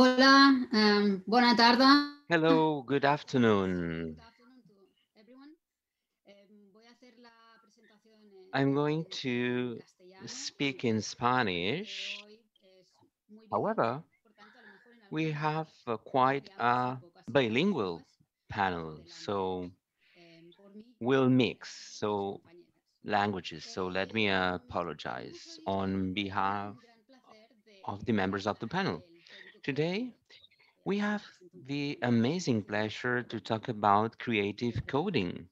Hola, um, buona tarda. Hello, good afternoon. I'm going to speak in Spanish. However, we have uh, quite a bilingual panel, so we'll mix so languages. So let me apologize on behalf of the members of the panel. Today, we have the amazing pleasure to talk about creative coding.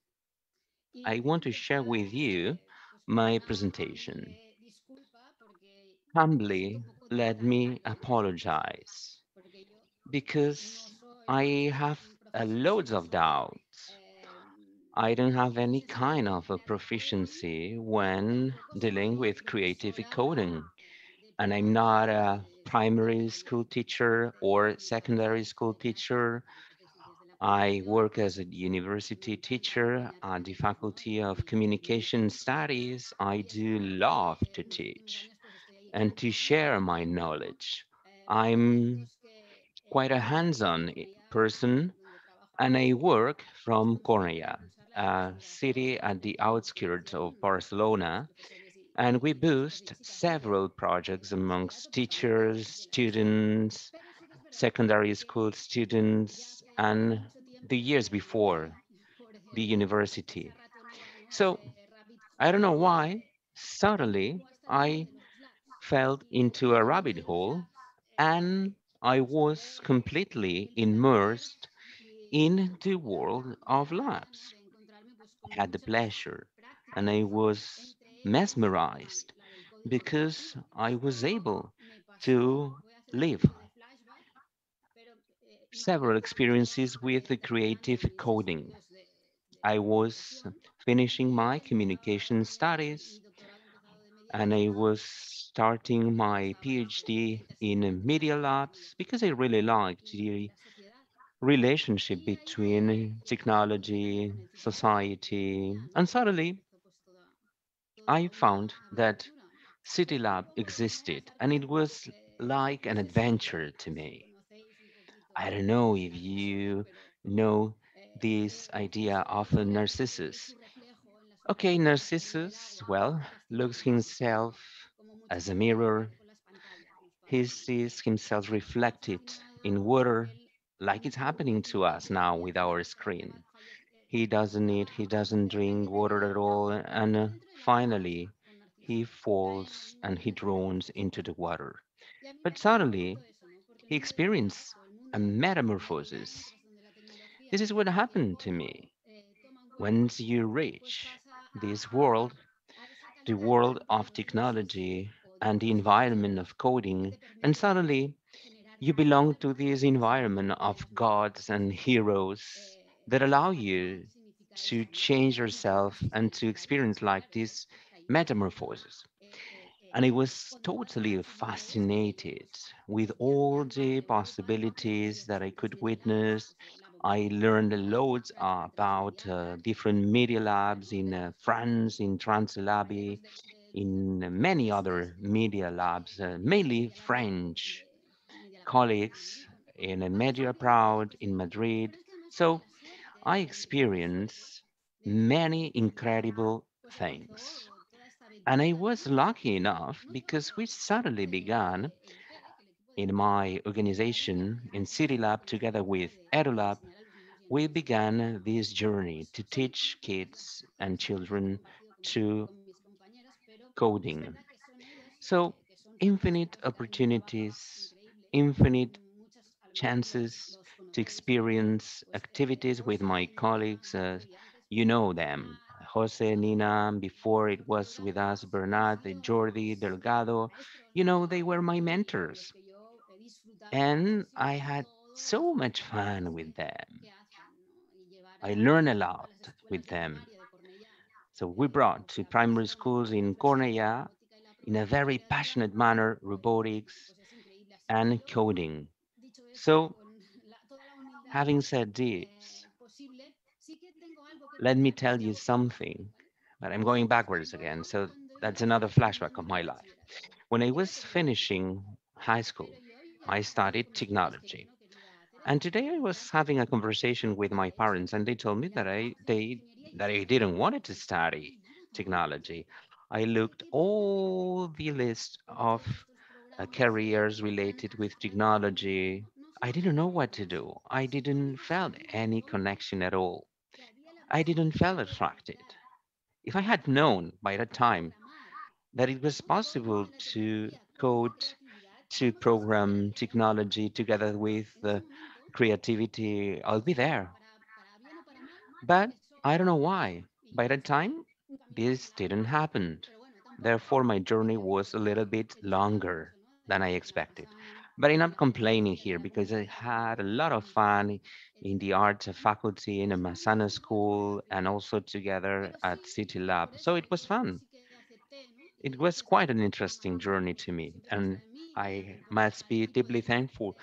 I want to share with you my presentation. Humbly, let me apologize because I have loads of doubts. I don't have any kind of a proficiency when dealing with creative coding, and I'm not a primary school teacher or secondary school teacher. I work as a university teacher at the Faculty of Communication Studies. I do love to teach and to share my knowledge. I'm quite a hands-on person and I work from Cornellà, a city at the outskirts of Barcelona, and we boost several projects amongst teachers, students, secondary school students, and the years before the university. So I don't know why, suddenly I fell into a rabbit hole and I was completely immersed in the world of labs. I had the pleasure and I was mesmerized because I was able to live several experiences with the creative coding. I was finishing my communication studies and I was starting my PhD in media labs because I really liked the relationship between technology, society, and suddenly I found that Citilab existed and it was like an adventure to me. I don't know if you know this idea of a Narcissus. Okay, Narcissus, well, looks himself as a mirror. He sees himself reflected in water like it's happening to us now with our screen. He doesn't eat, he doesn't drink water at all, and uh, finally he falls and he drowns into the water. But suddenly he experiences a metamorphosis. This is what happened to me. Once you reach this world, the world of technology and the environment of coding, and suddenly you belong to this environment of gods and heroes that allow you to change yourself and to experience like this metamorphosis. And I was totally fascinated with all the possibilities that I could witness. I learned loads about uh, different media labs in uh, France, in Translabi, in many other media labs, uh, mainly French colleagues in Media Prado in Madrid. So I experienced many incredible things. And I was lucky enough because we suddenly began in my organization in Citilab together with EduLab. We began this journey to teach kids and children to coding. So, infinite opportunities, infinite chances to experience activities with my colleagues. Uh, you know them. Jose, Nina, before it was with us, Bernard, Jordi, Delgado, you know, they were my mentors. And I had so much fun with them. I learned a lot with them. So we brought to primary schools in Cornellà, in a very passionate manner, robotics and coding. So having said this, let me tell you something, but I'm going backwards again. So that's another flashback of my life. When I was finishing high school, I studied technology. And today I was having a conversation with my parents, and they told me that I they that I didn't want to study technology. I looked all the list of uh, careers related with technology. I didn't know what to do. I didn't felt any connection at all. I didn't feel attracted. If I had known by that time that it was possible to code, to program technology together with uh, creativity, I'll be there. But I don't know why. By that time, this didn't happen. Therefore, my journey was a little bit longer than I expected. But I'm not complaining here because I had a lot of fun in the art faculty in a Massana school and also together at Citilab. So it was fun. It was quite an interesting journey to me. And I must be deeply thankful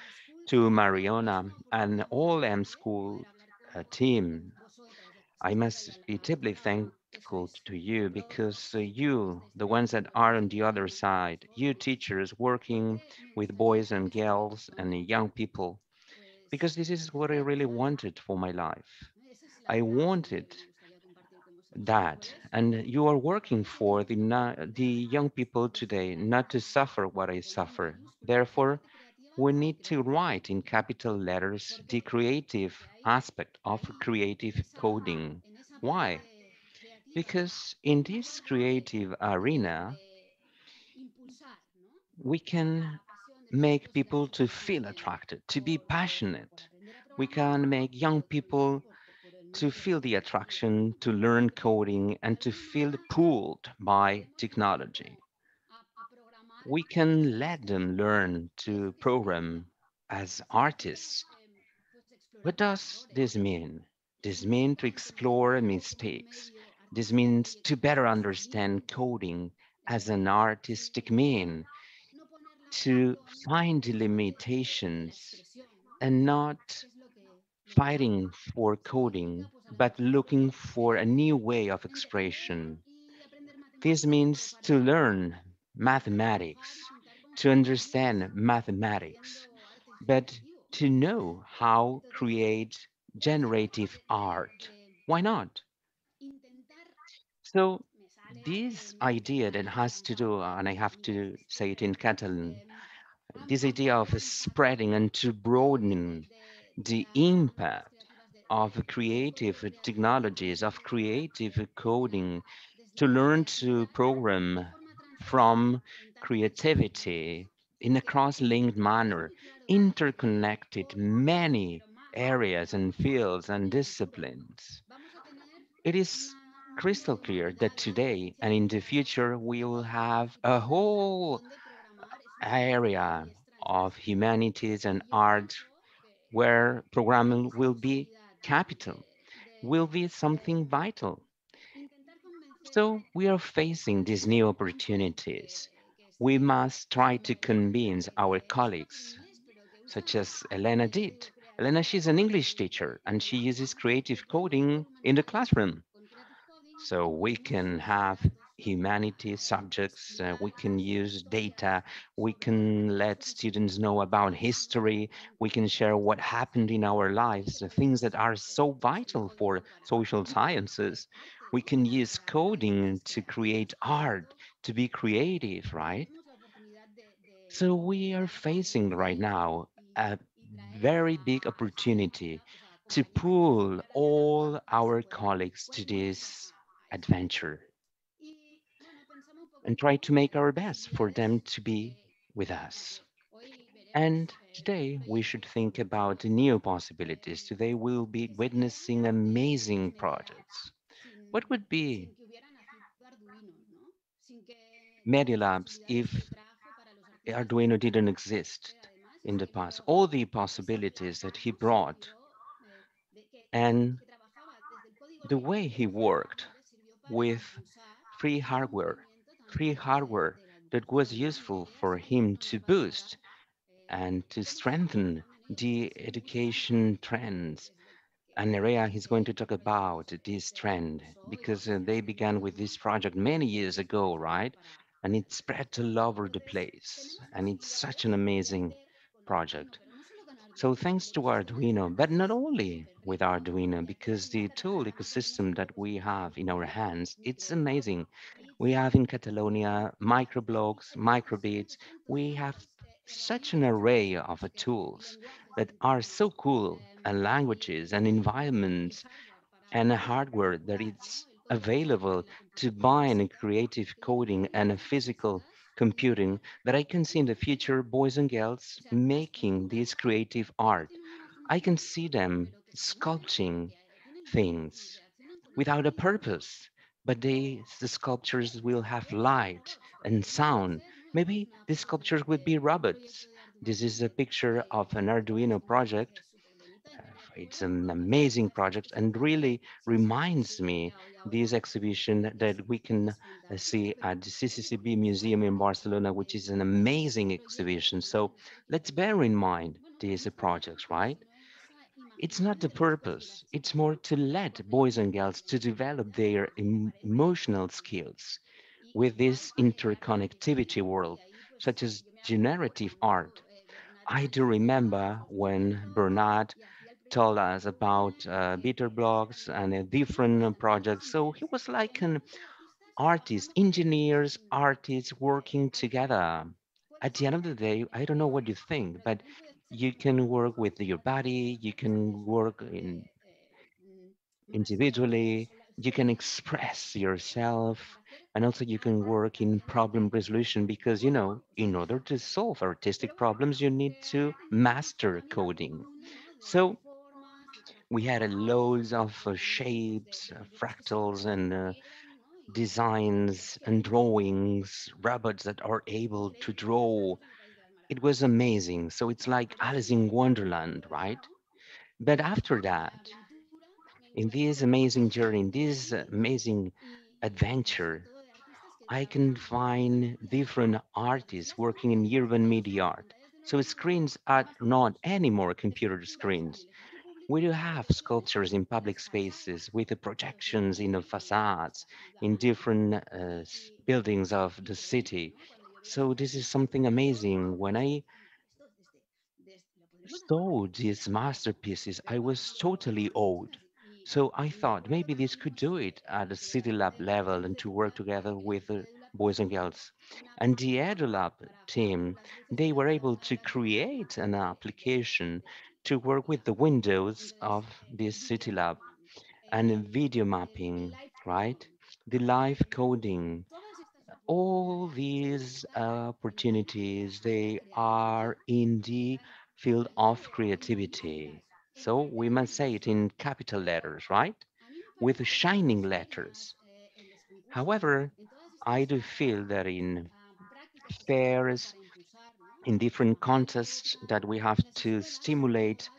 to Mariona and all M School uh, team I must be deeply thankful to you because uh, you, the ones that are on the other side, you teachers working with boys and girls and young people, because this is what I really wanted for my life. I wanted that, and you are working for the the young people today not to suffer what I suffer. Therefore, we need to write in capital letters the creative aspect of creative coding. Why? Because in this creative arena, we can make people to feel attracted, to be passionate. We can make young people to feel the attraction to learn coding and to feel pulled by technology. We can let them learn to program as artists. What does this mean? This means to explore mistakes. This means to better understand coding as an artistic mean, to find limitations and not fighting for coding, but looking for a new way of expression. This means to learn mathematics, to understand mathematics, but to know how create generative art. Why not? So this idea that has to do, and I have to say it in Catalan, this idea of spreading and to broadening the impact of creative technologies, of creative coding, to learn to program from creativity in a cross-linked manner, interconnected many areas and fields and disciplines. It is crystal clear that today and in the future we will have a whole area of humanities and art where programming will be capital, will be something vital. So we are facing these new opportunities. We must try to convince our colleagues, such as Elena did. Elena, she's an English teacher and she uses creative coding in the classroom. So we can have humanity subjects, uh, we can use data, we can let students know about history, we can share what happened in our lives, the things that are so vital for social sciences. We can use coding to create art, to be creative, right? So we are facing right now a very big opportunity to pull all our colleagues to this adventure and try to make our best for them to be with us. And today we should think about new possibilities. Today we'll be witnessing amazing projects. What would be Medilabs if Arduino didn't exist in the past? All the possibilities that he brought and the way he worked with free hardware, free hardware that was useful for him to boost and to strengthen the education trends. And Nerea is going to talk about this trend because uh, they began with this project many years ago, right? And it spread all over the place. And it's such an amazing project. So thanks to Arduino, but not only with Arduino, because the tool ecosystem that we have in our hands, it's amazing. We have in Catalonia microblogs, microbits. We have such an array of tools that are so cool, and languages and environments and hardware that it's available to bind creative coding and a physical computing that I can see in the future boys and girls making this creative art. I can see them sculpting things without a purpose, but they, the sculptures will have light and sound. Maybe the sculptures would be robots. This is a picture of an Arduino project it's an amazing project and really reminds me this exhibition that we can uh, see at the CCCB Museum in Barcelona, which is an amazing exhibition. So let's bear in mind these projects, right? It's not the purpose. It's more to let boys and girls to develop their em emotional skills with this interconnectivity world, such as generative art. I do remember when Bernard told us about uh, Beetle Blocks and different uh, projects. So he was like an artist, engineers, artists working together. At the end of the day, I don't know what you think, but you can work with your body, you can work in individually, you can express yourself, and also you can work in problem resolution because, you know, in order to solve artistic problems, you need to master coding. So we had a loads of uh, shapes, uh, fractals, and uh, designs and drawings, robots that are able to draw. It was amazing. So it's like Alice in Wonderland, right? But after that, in this amazing journey, in this amazing adventure, I can find different artists working in urban media art. So screens are not anymore computer screens. We do have sculptures in public spaces with the projections in the facades in different uh, buildings of the city. So this is something amazing. When I saw these masterpieces, I was totally awed. So I thought maybe this could do it at the Citilab level and to work together with the boys and girls. And the EduLab team, they were able to create an application to work with the windows of this Citilab and video mapping, right? The live coding, all these uh, opportunities, they are in the field of creativity. So we must say it in capital letters, right? With shining letters. However, I do feel that in fairs, in different contests, that we have to stimulate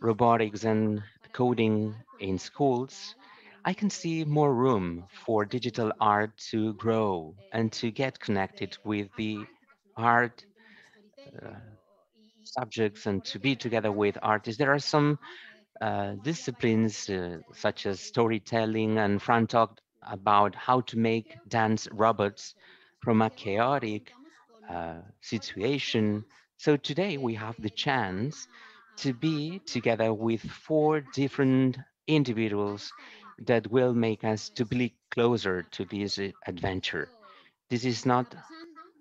robotics and coding in schools, I can see more room for digital art to grow and to get connected with the art uh, subjects and to be together with artists. There are some uh, disciplines uh, such as storytelling, and Fran talked about how to make dance robots from a chaotic situation. So today we have the chance to be together with four different individuals that will make us to be closer to this uh, adventure. This is not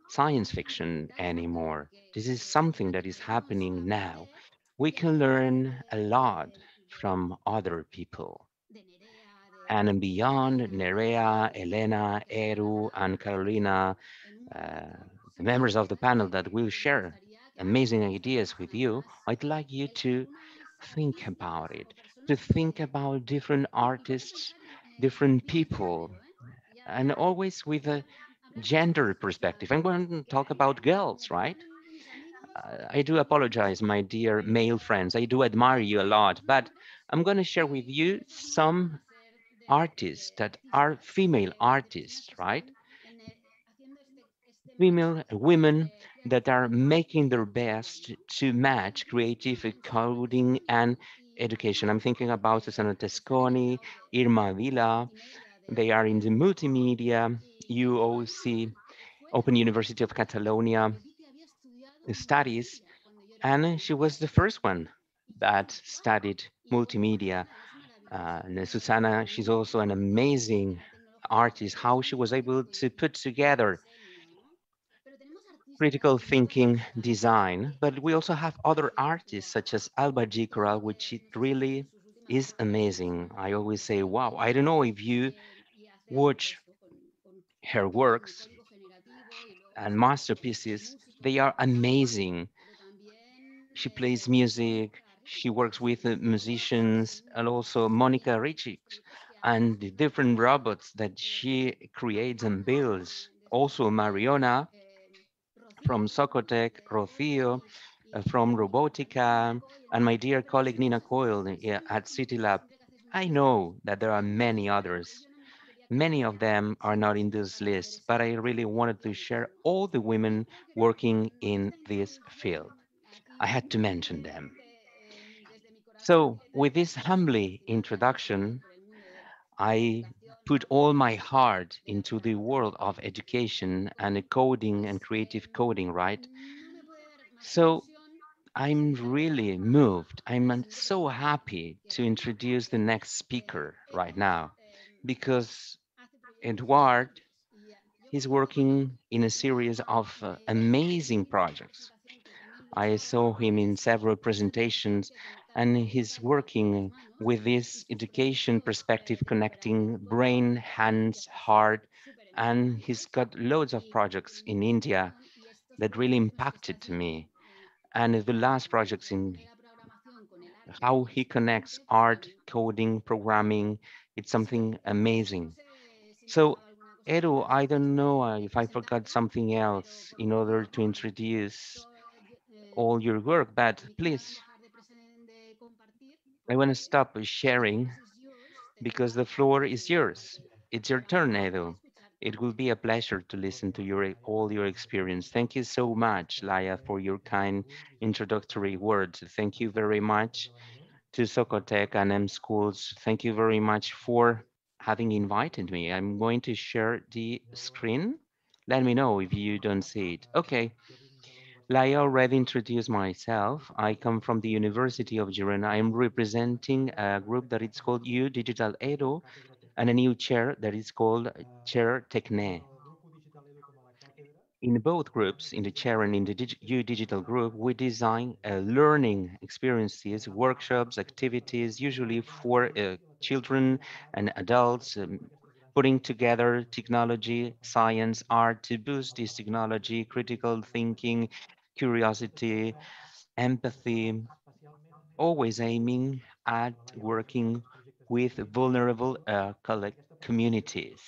science fiction anymore. This is something that is happening now. We can learn a lot from other people. And beyond, Nerea, Elena, Eru, and Carolina, uh, members of the panel that will share amazing ideas with you, I'd like you to think about it, to think about different artists, different people, and always with a gender perspective. I'm going to talk about girls, right? Uh, I do apologize, my dear male friends. I do admire you a lot, but I'm going to share with you some artists that are female artists, right? Female women that are making their best to match creative coding and education. I'm thinking about Susanna Tesconi, Irma Villa. They are in the multimedia, UOC, Open University of Catalonia studies And she was the first one that studied multimedia. Uh, Susanna, she's also an amazing artist, how she was able to put together critical thinking design, but we also have other artists such as Alba G. Corral, which it really is amazing. I always say, wow, I don't know if you watch her works and masterpieces, they are amazing. She plays music, she works with uh, musicians, and also Monica Rikić and the different robots that she creates and builds. Also, Mariona from Socotec, Rocio uh, from Robotica, and my dear colleague Nina Coyle at Citilab. I know that there are many others. Many of them are not in this list, but I really wanted to share all the women working in this field. I had to mention them. So, with this humbly introduction, I put all my heart into the world of education and coding and creative coding, right? So I'm really moved. I'm so happy to introduce the next speaker right now because Eduard is working in a series of uh, amazing projects. I saw him in several presentations and he's working with this education perspective connecting brain, hands, heart, and he's got loads of projects in India that really impacted me. And the last projects in how he connects art, coding, programming, it's something amazing. So Edu, I don't know uh, if I forgot something else in order to introduce all your work, but please I want to stop sharing because the floor is yours. It's your turn, Edu. It will be a pleasure to listen to your all your experience. Thank you so much, Laia, for your kind introductory words. Thank you very much to Socotec and mSchools. Thank you very much for having invited me. I'm going to share the screen. Let me know if you don't see it. Okay. I already introduced myself, I come from the University of Girona. I am representing a group that is called U Digital Edu and a new chair that is called Chair Techne. In both groups, in the chair and in the U Digital group, we design uh, learning experiences, workshops, activities, usually for uh, children and adults, um, putting together technology, science, art to boost this technology, critical thinking, curiosity, empathy, always aiming at working with vulnerable uh, communities.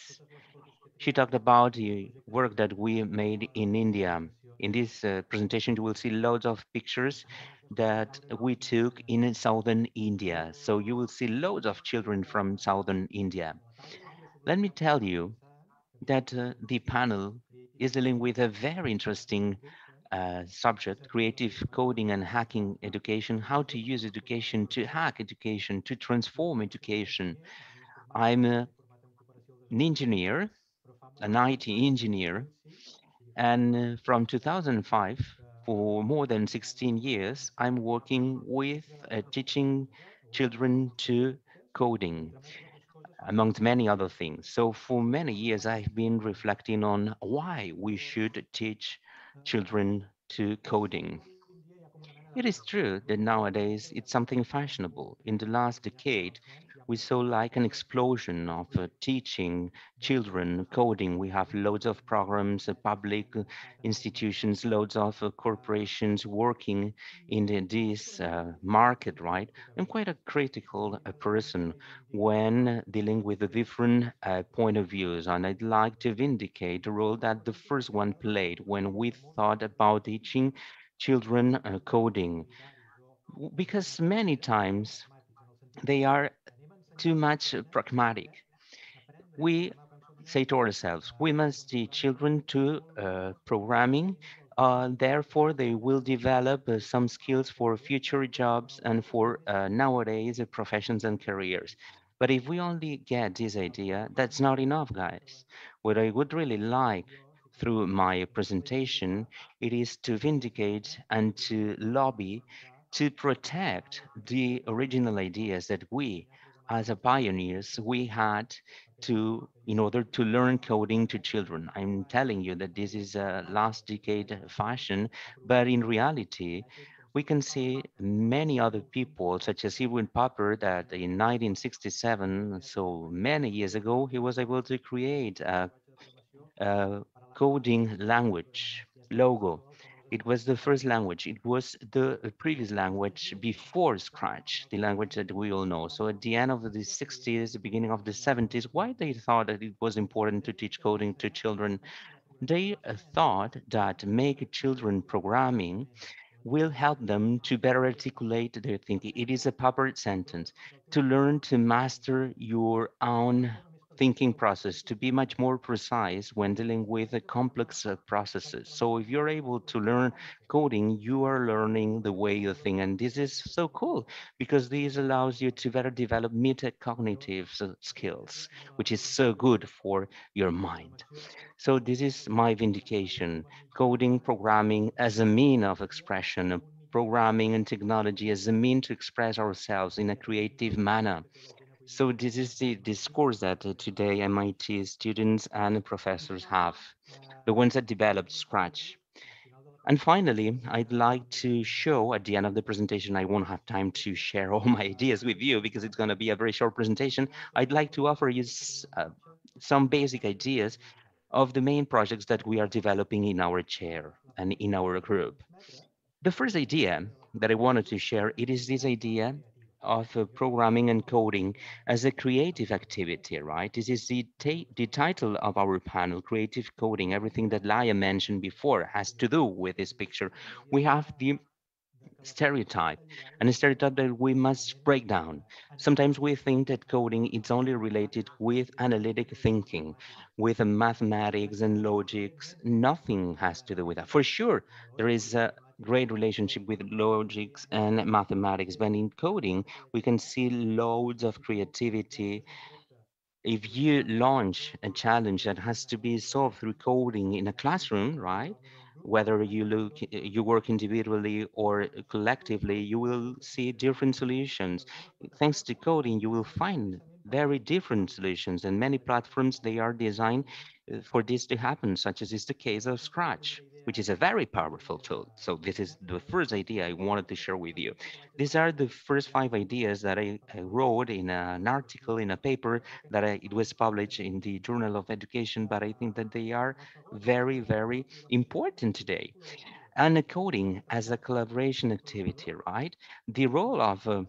She talked about the work that we made in India. In this uh, presentation, you will see loads of pictures that we took in southern India. So you will see loads of children from southern India. Let me tell you that uh, the panel is dealing with a very interesting subject, creative coding and hacking education, how to use education to hack education, to transform education. I'm a, an engineer, an IT engineer, and uh, from 2005, for more than 16 years, I'm working with uh, teaching children to coding amongst many other things. So for many years, I've been reflecting on why we should teach children to coding. It is true that nowadays it's something fashionable. In the last decade, we saw like an explosion of uh, teaching children coding. We have loads of programs, uh, public uh, institutions, loads of uh, corporations working in the, this uh, market, right? I'm quite a critical uh, person when dealing with the different point of views, and I'd like to vindicate the role that the first one played when we thought about teaching children coding because many times they are too much pragmatic. We say to ourselves, we must teach children to uh, programming, uh, therefore they will develop uh, some skills for future jobs and for uh, nowadays professions and careers. But if we only get this idea, that's not enough, guys. What I would really like through my presentation, it is to vindicate and to lobby to protect the original ideas that we, as a pioneers, we had to in order to learn coding to children. I'm telling you that this is a last decade fashion, but in reality, we can see many other people, such as Edwin Popper, that in 1967, so many years ago, he was able to create a, a coding language logo. It was the first language. It was the previous language before Scratch, the language that we all know. So at the end of the 60s, the beginning of the 70s, why they thought that it was important to teach coding to children? They uh, thought that make children programming will help them to better articulate their thinking. It is a proper sentence to learn to master your own thinking process to be much more precise when dealing with complex uh, processes. So if you're able to learn coding, you are learning the way you think. And this is so cool because this allows you to better develop metacognitive skills, which is so good for your mind. So this is my vindication, coding, programming as a mean of expression, uh, programming and technology as a mean to express ourselves in a creative manner so this is the discourse that uh, today MIT students and professors have, the ones that developed Scratch. And finally, I'd like to show at the end of the presentation, I won't have time to share all my ideas with you because it's going to be a very short presentation. I'd like to offer you uh, some basic ideas of the main projects that we are developing in our chair and in our group. The first idea that I wanted to share, it is this idea of uh, programming and coding as a creative activity, right? This is the, the title of our panel, Creative Coding. Everything that Laia mentioned before has to do with this picture. We have the stereotype, and a stereotype that we must break down. Sometimes we think that coding is only related with analytic thinking, with mathematics and logics. Nothing has to do with that. For sure, there is a great relationship with logics and mathematics, but in coding, we can see loads of creativity if you launch a challenge that has to be solved through coding in a classroom, right? Whether you look, you work individually or collectively, you will see different solutions. Thanks to coding, you will find very different solutions, and many platforms they are designed uh, for this to happen, such as is the case of Scratch, which is a very powerful tool. So this is the first idea I wanted to share with you. These are the first five ideas that I, I wrote in an article in a paper that I, it was published in the Journal of Education, but I think that they are very, very important today. And coding as a collaboration activity, right? The role of uh,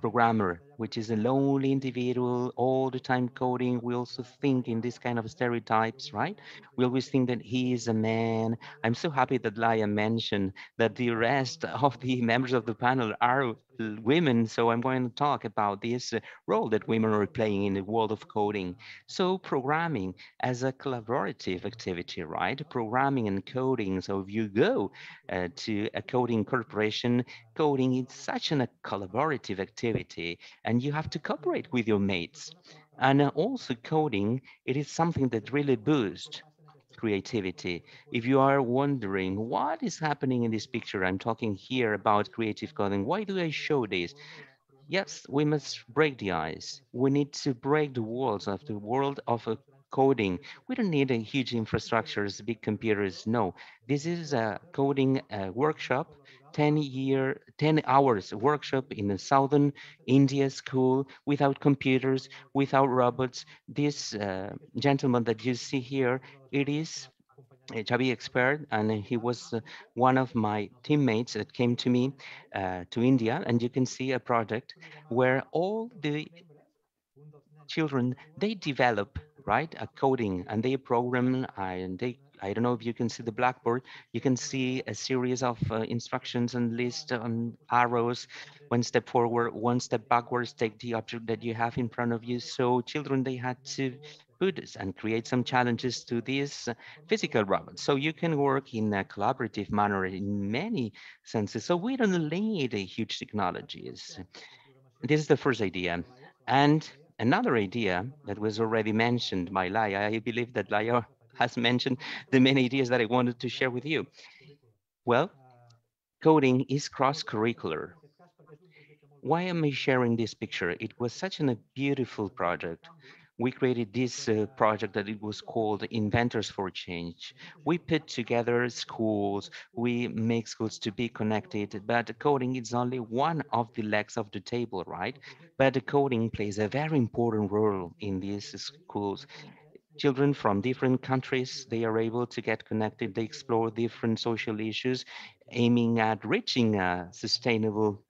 programmer, which is a lonely individual, all the time coding. We also think in this kind of stereotypes, right? We always think that he is a man. I'm so happy that Laia mentioned that the rest of the members of the panel are women. So I'm going to talk about this uh, role that women are playing in the world of coding. So programming as a collaborative activity, right? Programming and coding. So if you go uh, to a coding corporation, coding is such an, a collaborative activity and you have to cooperate with your mates. And uh, also coding, it is something that really boosts creativity. If you are wondering what is happening in this picture, I'm talking here about creative coding. Why do I show this? Yes, we must break the ice. We need to break the walls of the world of uh, coding. We don't need a huge infrastructures, big computers. No, this is a coding uh, workshop, 10 year, 10 hours workshop in a southern India school without computers, without robots. This uh, gentleman that you see here, it is a Javi expert, and he was uh, one of my teammates that came to me uh, to India. And you can see a project where all the children they develop right a coding and they program and they i don't know if you can see the blackboard. You can see a series of uh, instructions and list on arrows. One step forward one step backwards take the object that you have in front of you. So children they had to this and create some challenges to these uh, physical robots so you can work in a collaborative manner in many senses so we don't need a huge technologies this is the first idea. And another idea that was already mentioned by Laia, I believe that Laia has mentioned the many ideas that I wanted to share with you. Well, coding is cross-curricular. Why am I sharing this picture? It was such a beautiful project we created this uh, project that it was called Inventors for Change. We put together schools, we make schools to be connected, but coding is only one of the legs of the table, right? But coding plays a very important role in these schools. Children from different countries, they are able to get connected, they explore different social issues, aiming at reaching a sustainable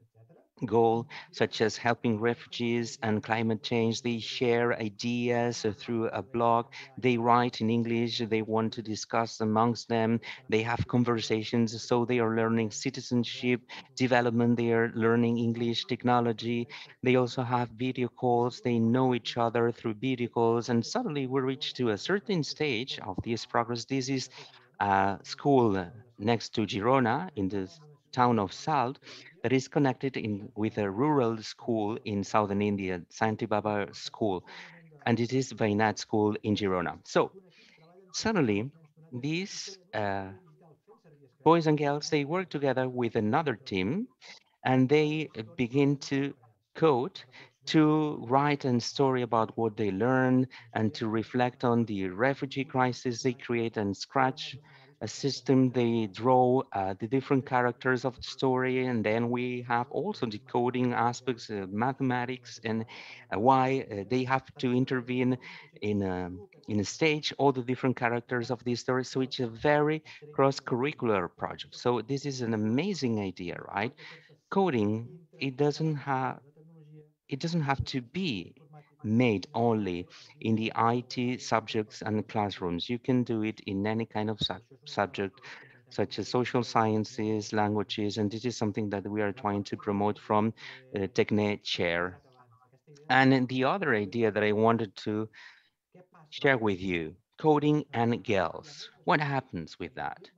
goal, such as helping refugees and climate change. They share ideas through a blog. They write in English. They want to discuss amongst them. They have conversations. So they are learning citizenship, development. They are learning English technology. They also have video calls. They know each other through video calls. And suddenly we reach to a certain stage of this progress. This is a school next to Girona in the town of Salt that is connected in with a rural school in southern India, Santi Baba School, and it is Veïnat School in Girona. So suddenly, these uh, boys and girls, they work together with another team and they begin to code to write a story about what they learn and to reflect on the refugee crisis they create and scratch a system, they draw uh, the different characters of the story, and then we have also decoding aspects, uh, mathematics, and uh, why uh, they have to intervene in a, in a stage, all the different characters of the story. So it's a very cross-curricular project. So this is an amazing idea, right? Coding, it doesn't have it doesn't have to be made only in the IT subjects and classrooms. You can do it in any kind of su subject, such as social sciences, languages, and this is something that we are trying to promote from uh, TechNet Chair. And the other idea that I wanted to share with you, coding and girls. What happens with that?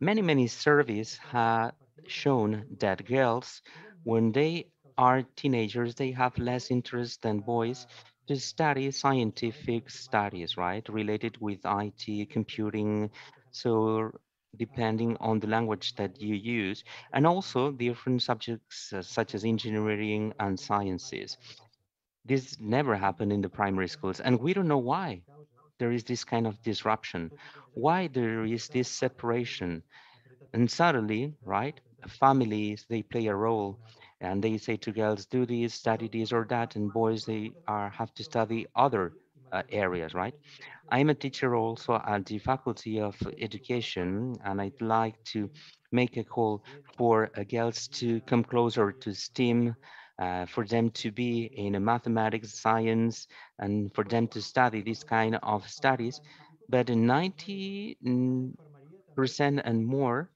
Many, many surveys have shown that girls, when they are teenagers, they have less interest than boys to study scientific studies, right? Related with IT, computing. So depending on the language that you use, and also different subjects uh, such as engineering and sciences. This never happened in the primary schools, and we don't know why there is this kind of disruption, why there is this separation. And suddenly, right, families, they play a role and they say to girls, do this, study this or that, and boys, they are have to study other uh, areas, right? I'm a teacher also at the Faculty of Education, and I'd like to make a call for uh, girls to come closer to STEAM, uh, for them to be in a mathematics, science, and for them to study this kind of studies. But 90% and more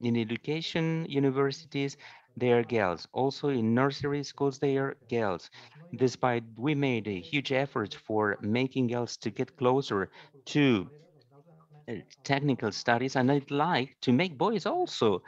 in education universities, they are girls. Also in nursery schools, they are girls. Despite we made a huge effort for making girls to get closer to uh, technical studies, and I'd like to make boys also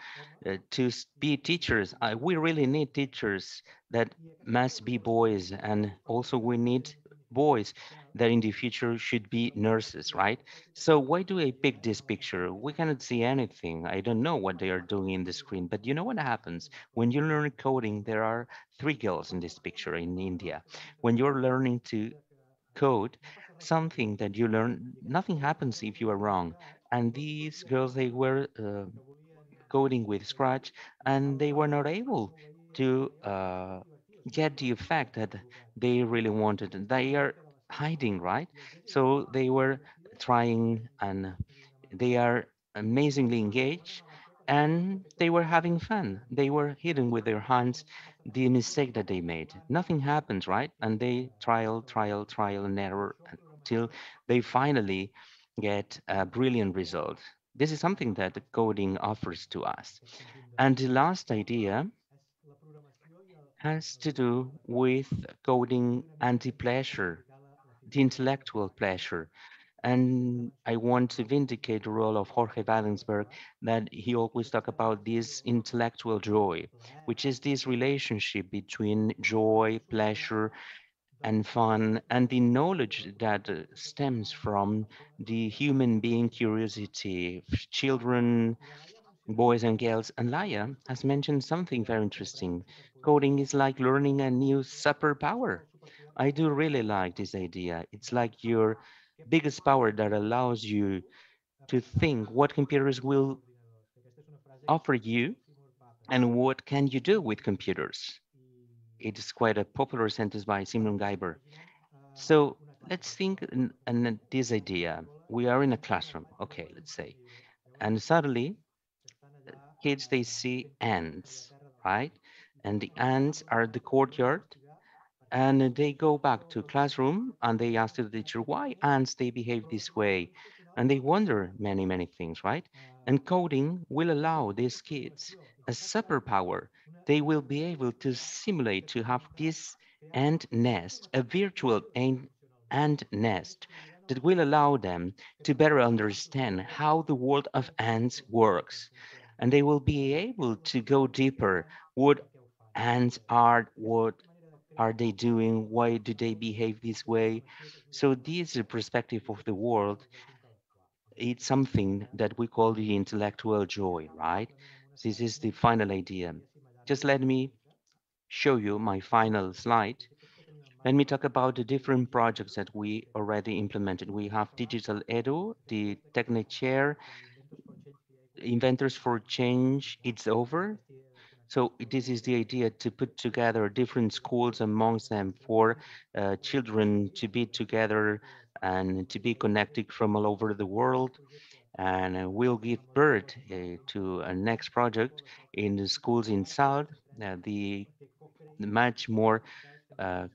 uh, to be teachers. Uh, we really need teachers that must be boys, and also we need boys that in the future should be nurses, right? So why do I pick this picture? We cannot see anything. I don't know what they are doing in the screen, but you know what happens? When you learn coding, there are three girls in this picture in India. When you're learning to code, something that you learn, nothing happens if you are wrong. And these girls, they were uh, coding with Scratch, and they were not able to uh, get the effect that they really wanted. They are hiding, right? So they were trying and they are amazingly engaged and they were having fun. They were hidden with their hands the mistake that they made. Nothing happens, right? And they trial, trial, trial and error until they finally get a brilliant result. This is something that the coding offers to us. And the last idea has to do with coding anti-pleasure, the intellectual pleasure. And I want to vindicate the role of Jorge Wagensberg that he always talk about this intellectual joy, which is this relationship between joy, pleasure, and fun and the knowledge that uh, stems from the human being curiosity. Children boys and girls and Laia has mentioned something very interesting. Coding is like learning a new superpower i do really like this idea. It's like your biggest power that allows you to think what computers will offer you and what can you do with computers. It is quite a popular sentence by simon geiber So let's think in, this idea. We are in a classroom, okay, let's say, and suddenly kids they see ants, right? And the ants are the courtyard, and they go back to classroom and they ask the teacher why ants they behave this way, and they wonder many many things, right? And coding will allow these kids a superpower. They will be able to simulate to have this ant nest, a virtual ant nest that will allow them to better understand how the world of ants works. And they will be able to go deeper. What ants are, what are they doing? Why do they behave this way? So this is the perspective of the world. It's something that we call the intellectual joy, right? This is the final idea. Just let me show you my final slide. Let me talk about the different projects that we already implemented. We have Digital Edu, the Technic Chair, Inventors for Change, it's over. So this is the idea to put together different schools amongst them for uh, children to be together and to be connected from all over the world. And uh, we'll give birth uh, to a next project in the schools in South, uh, the, much more uh,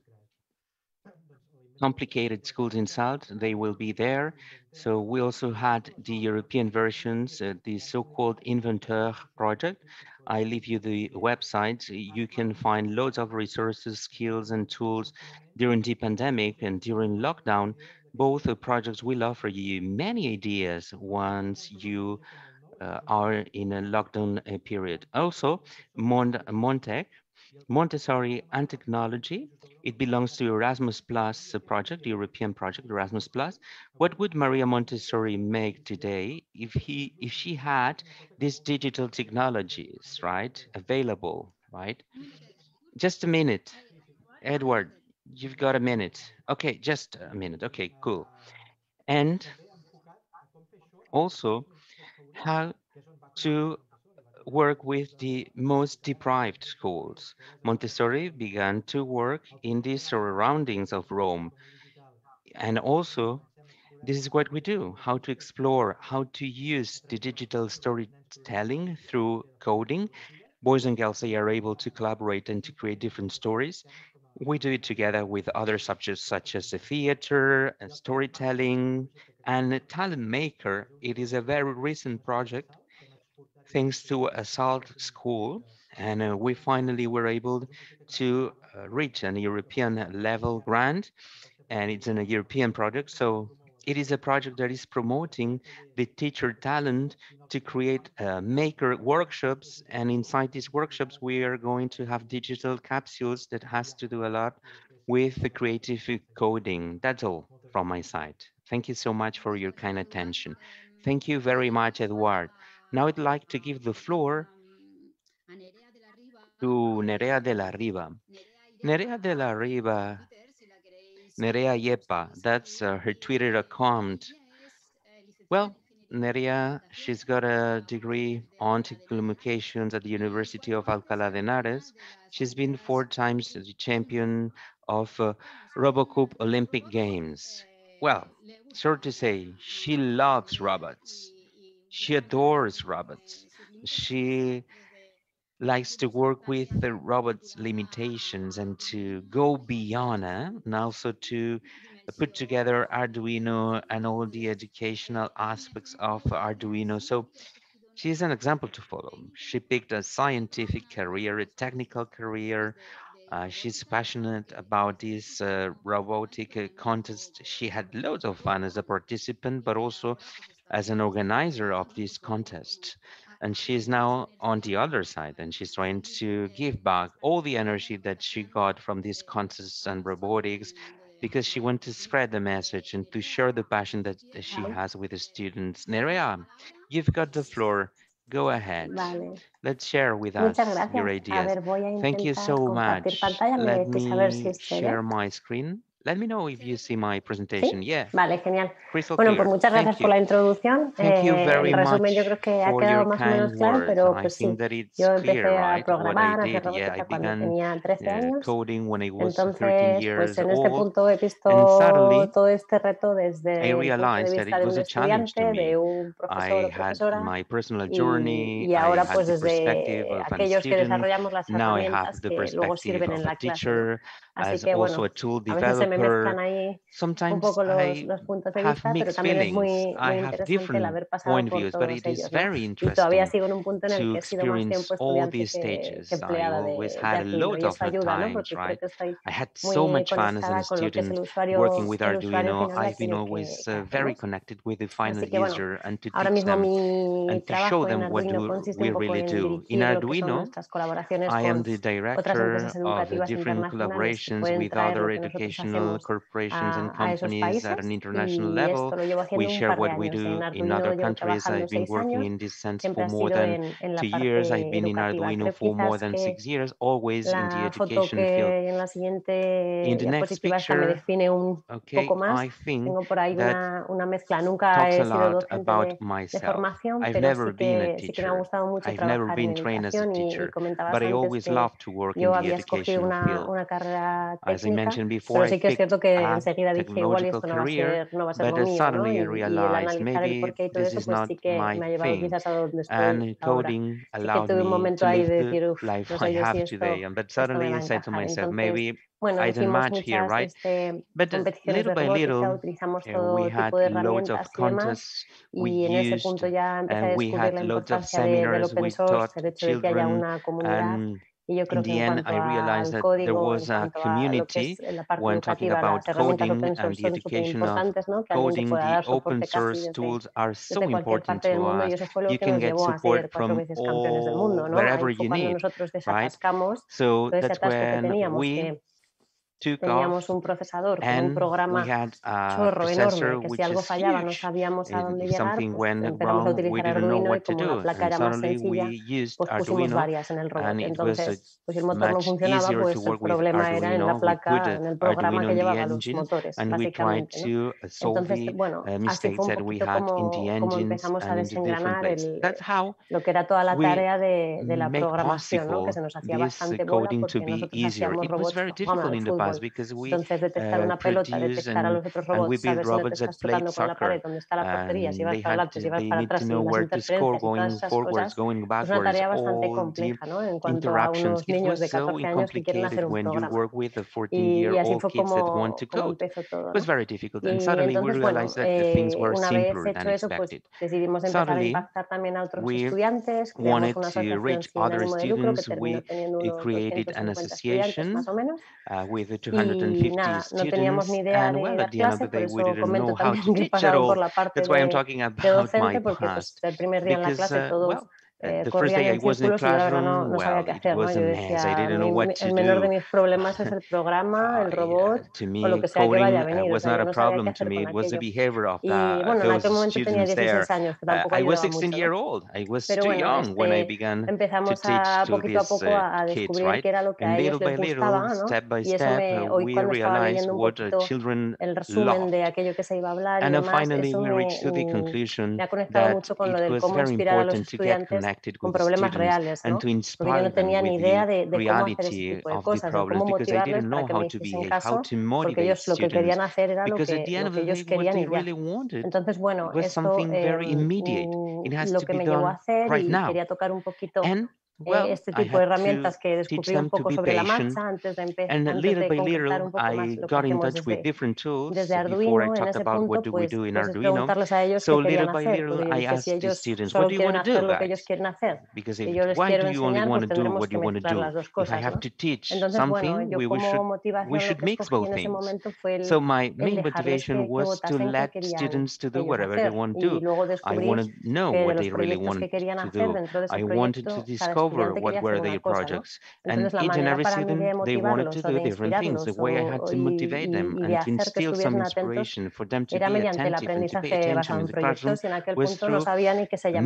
complicated schools in South, they will be there. So we also had the European versions, uh, the so-called Inventeur project. I leave you the website. You can find loads of resources, skills, and tools during the pandemic and during lockdown. Both projects will offer you many ideas once you uh, are in a lockdown uh, period. Also, Mont Montec Montessori and technology. It belongs to Erasmus Plus project, the European project, Erasmus Plus. What would Maria Montessori make today if he if she had these digital technologies, right, available, right? Just a minute, Edward. You've got a minute. Okay, just a minute. Okay, cool. And also how to work with the most deprived schools. Montessori began to work in the surroundings of Rome. And also, this is what we do, how to explore, how to use the digital storytelling through coding. Boys and girls, they are able to collaborate and to create different stories. We do it together with other subjects such as the theater and storytelling and talent maker. It is a very recent project thanks to a SALT school. And uh, we finally were able to uh, reach an European level grant, and it's in a European project. So it is a project that is promoting the teacher talent to create uh, maker workshops. And inside these workshops, we are going to have digital capsules that has to do a lot with the creative coding. That's all from my side. Thank you so much for your kind attention. Thank you very much, Eduard. Now I'd like to give the floor to Nerea de la Riva. Nerea de la Riva, Nerea Yepa, that's uh, her Twitter account. Well, Nerea, she's got a degree on telecommunications at the University of Alcalá de Henares. She's been four times the champion of uh, RoboCup Olympic Games. Well, sort to say, she loves robots. She adores robots. She likes to work with the robot's limitations and to go beyond eh? and also to put together Arduino and all the educational aspects of Arduino. So she is an example to follow. She picked a scientific career, a technical career. Uh, she's passionate about this uh, robotic uh, contest. She had loads of fun as a participant, but also as an organizer of this contest. And she's now on the other side and she's trying to give back all the energy that she got from these contests and robotics because she wants to spread the message and to share the passion that she has with the students. Nerea, you've got the floor. Go ahead. Vale. Let's share with us your ideas. Ver, Thank you so much. Let me si share my screen. Let me know if you see my presentation. ¿Sí? Yeah. Vale, genial. Crystal bueno, pues muchas gracias por la introducción. Eh, el resumen yo creo que ha quedado más o menos claro, pero pues sí, yo empecé clear, a programar, a hacer robótica yeah, cuando tenía 13 años. Uh, Entonces, pues en este punto he visto suddenly, todo este reto desde el punto de vista de un estudiante, de un profesor o profesora, journey, y, y, ahora pues desde aquellos que desarrollamos las herramientas que luego sirven en la clase. As que, bueno, also a tool developer, a ahí sometimes un poco los, los puntos de vista, pero también es muy, muy interesante el haber pasado por views, todos ellos. ¿no? Y todavía sigo en un punto en el que he sido más tiempo que, que empleada de, de Arduino, y eso ayuda, ¿no? Porque creo que estoy muy conectada con lo que es el usuario, el usuario final been always uh, very connected with the final bueno, user and to teach them and to show them what we really do. In Arduino, I am the director of different collaborations relations with other educational corporations and companies at an international level. We share what we do in other countries. I've been working in this sense for more than two years. I've been in Arduino for more than six years, always in the education field. In the next picture, okay, I think that talks a lot about myself. I've never been a teacher. I've never been trained as a teacher, but I always loved to work in the education field técnica. As I mentioned before, pero sí que es cierto que enseguida dije, igual esto no va a ser, no va a ser lo mío, ¿no? Y, y el analizar el porqué y todo eso, pues sí que me ha llevado quizás a donde estoy ahora. Así que tuve un momento ahí de decir, uff, no sé yo si esto, right? este, competiciones de robótica, utilizamos todo tipo de herramientas y demás, y en we had loads of a We la importancia del Y yo creo In the end, I realized that there was a community a when talking about coding and the education of coding. The open source tools are so important to us. You can get support from all wherever you need, right? So that's when we Teníamos un procesador con un programa chorro enorme que si algo fallaba no sabíamos a dónde llegar, pues empezamos a utilizar Arduino y como la placa era más sencilla, pues pusimos varias en el robot. Entonces, pues el motor no funcionaba, pues el problema era en la placa, en el programa que llevaba los motores, básicamente. ¿no? Entonces, bueno, así fue un poquito como, como empezamos a desengranar el, lo que era toda la tarea de, de la programación, ¿no? que se nos hacía bastante bola porque nosotros hacíamos robots, because we Entonces, detectar uh, una pelota, detectar a los robots, that play soccer. estás they con to pared, dónde está la portería, si vas going adelante, going vas para atrás, si las interferencias y todas esas cosas. A fourteen-year-old quieren that want to Y, It was very difficult, and suddenly we realized that entonces, bueno, eh, una vez hecho eso, pues decidimos empezar a impactar también a otros estudiantes, creamos y nada, no teníamos ni idea de well, dar por eso la parte de, de docente, porque pues, primer día Eh, the first day I wasn't la verdad no, no sabía qué hacer. ¿no? Yo decía, mi, el uh, menor de a uh, problem. To me, it was the behavior of con aquello. Y uh, bueno, en I was ¿eh? 16 years old. I was too young when I began to teach to poco a descubrir right? era lo que a ellos les gustaba, ¿no? Y eso me, hoy cuando estaba leyendo un poquito el resumen de aquello que se iba a hablar con problemas reales, ¿no? Porque yo no tenía ni idea de, de cómo hacer ese tipo de cosas, de cómo motivarles para que me hiciesen caso, porque ellos lo que querían hacer era lo que, lo que ellos querían y ya. Entonces, bueno, esto es eh, lo que me llevó a hacer y quería tocar un poquito well, I de herramientas que descubrí un poco patient, la little by little I got in touch with different tools before I talked about what do we do in Arduino. So little by little I asked the students, what do you want to do? Because if why do you only want to do what you want to do? If I have to teach something, we should we should mix both things. So my main motivation was to let students to do whatever they want to do. I wanted to know what they really want to do. I wanted to discover over what were their projects. And each and every student, they wanted to do different things. The way I had to motivate them and to instill some inspiration for them to be attentive and to pay attention in the classroom was through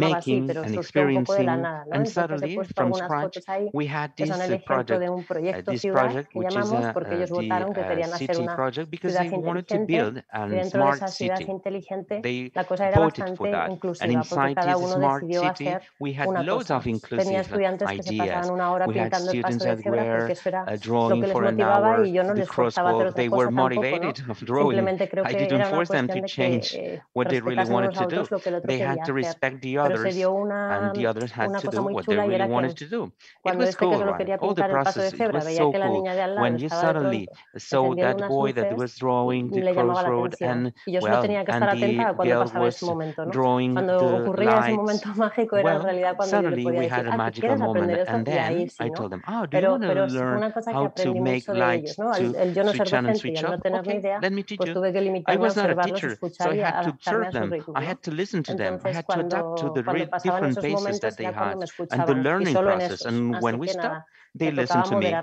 making and experiencing. And suddenly, from scratch, we had this uh, project, uh, this project, which is a, uh, the, uh, city project, because they wanted to build a smart city. They voted for that. And inside this smart city, we had loads of inclusive estudiantes ideas. que se pasaban una hora We pintando el paso de cebra porque eso era lo que les motivaba y yo no les forzaba hacer otra cosa tampoco, ¿no? Simplemente creo que era una cuestión de que eh, respetasen unos a otros lo que el otro quería hacer. Pero se dio una, una cosa muy chula y era que cuando este que solo quería pintar el paso de cebra veía que la niña de al lado estaba encendida unas luces le llamaba la atención y yo solo tenía que estar atenta a cuando pasaba ese momento, ¿no? Cuando ocurría ese momento mágico era en realidad cuando yo le podía decir, ah, ¿quieres cosas, moment. Aprender and then ahí, sí, I told them, oh, do pero, you want to learn how to make lights to el, el no switch on and switch off? No okay, idea, let me teach pues you. I was not a teacher, so I had to observe them. I had to listen to them. I had to adapt to the different bases that they had and the learning process. And when we stopped, they listened to me.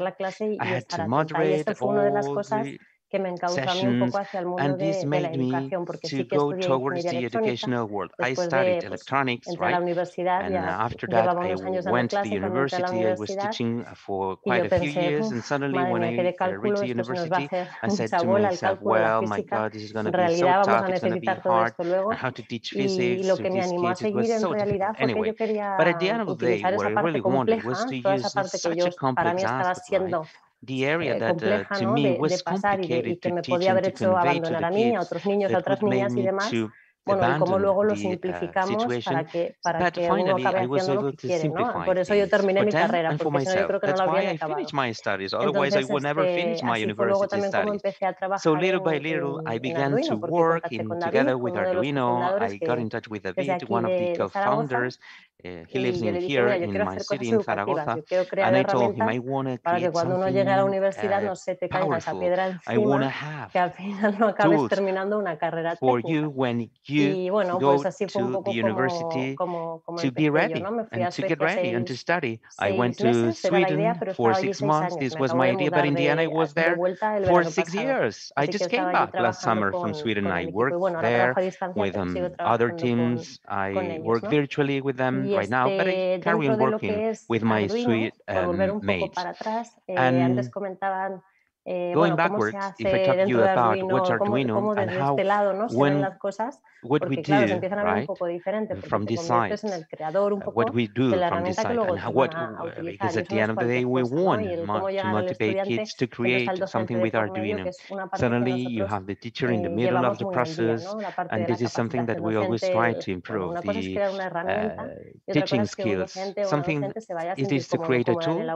I had to moderate all the que me encauzaba un poco hacia el mundo de, de, la educación, porque sí que estudié ingeniería world. I studied electronics, right? la universidad, and uh, after that I años went to the university. I was teaching uh, for quite a few years, and suddenly when I uh, reached the university, I said to myself, "Well, my God, this is going to be so tough. It's going to be hard. How to teach physics to these kids? It was so difficult. But at the end of the day, what I really wanted was to use such a complex the area eh, that, uh, compleja, to ¿no? me de, was de pasar y, y que me podía haber hecho abandonar a mí, a otros niños, a otras niñas y demás bueno, y cómo luego lo simplificamos the, uh, para que, para que finally, uno acabe haciendo lo que quiere, ¿no? Por eso yo terminé mi carrera, porque si no yo creo que That's no lo habría acabado. Entonces, este, así fue luego también cómo empecé a trabajar so, little by little, en, I began en Arduino, to work in, together with Arduino, I got este, in touch with David, one of the co-founders, Eh, he lives in here, in my city, in Zaragoza. And I told him, I want to para que cuando uno llegue a la universidad uh, no se te caiga esa to encima, no pues como, como, to be ready yo, ¿no? And to get ready seis, and to study. I went to Sweden idea, for six months. This was my idea, but in the end I was there for six years. I just came back last summer from Sweden. I worked there with um, other teams. I worked virtually with them right now, but I carry on working with my sweet um, mates. Atrás, and antes Eh, Going bueno, backwards, if I talk you about Arduino, what's Arduino cómo, and how, este ¿no? when, las cosas, what we do, right? from this side, what we do from this side, and what. Uh, because at the end of the day, we want ¿no? to motivate kids to create something with Arduino. Suddenly, you have the teacher in the middle of the process, ¿no? and this is something that we always try to improve, the uh, teaching skills. Something it is to create a tool,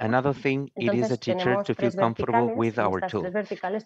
another thing it is a teacher to feel comfortable with our tool.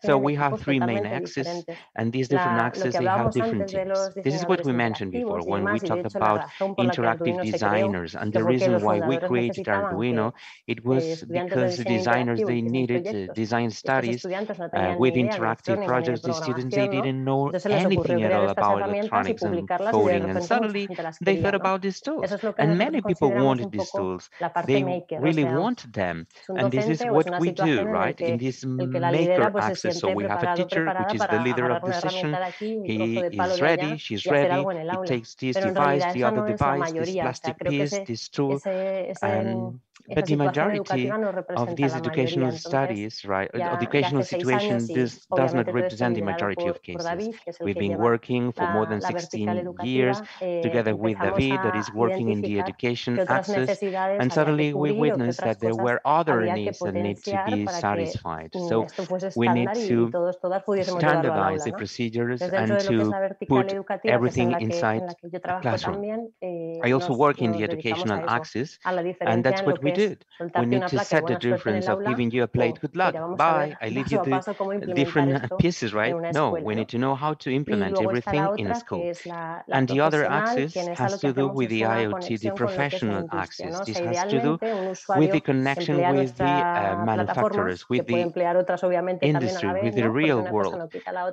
So we have three main axes, and these different axes, they have different teams. This is what we mentioned before when we talked about interactive designers and the reason why we created Arduino, it was because designers, they needed design studies uh, with interactive projects. The students, they didn't know anything at all about electronics and coding, and suddenly they thought about these tools. And many people wanted these tools. They really wanted them. And this is what we do, right? In o es what una we situación do, en el right? que In this el que la maker lidera pues se access. So siente we have a preparado, teacher, preparada which but the majority of these educational studies, right, educational situations, this does not represent the majority of cases. We've been working for more than 16 years together with David that is working in the education access, and suddenly we witnessed that there were other needs that need to be satisfied. So we need to standardize the procedures and to put everything inside the classroom. I also work in the educational axis, and that's what we did. We need to set the difference of giving you a plate, good luck, bye, I leave you the uh, different pieces, right? No, we need to know how to implement everything in a school. And the other axis has to do with the IoT, the professional axis. This has to do with the connection with the uh, manufacturers, with the industry, with the real world,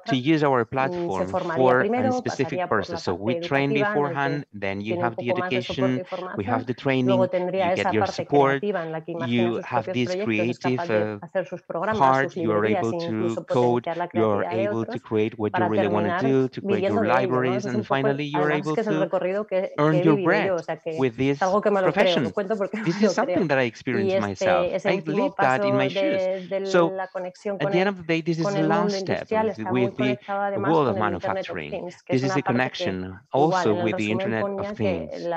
to use our platform for a specific persons. So we train beforehand, then you have the education, we have the training, you get your support, forward, you have this creative uh, part, you are able to code, you are able to create what you really want to do, to create your libraries, and finally you're able to earn your bread with this profession. This is something that I experienced myself. I lived that in my shoes. So at the end of the day, this is the last step with the world of manufacturing. This is a connection also with the Internet of Things.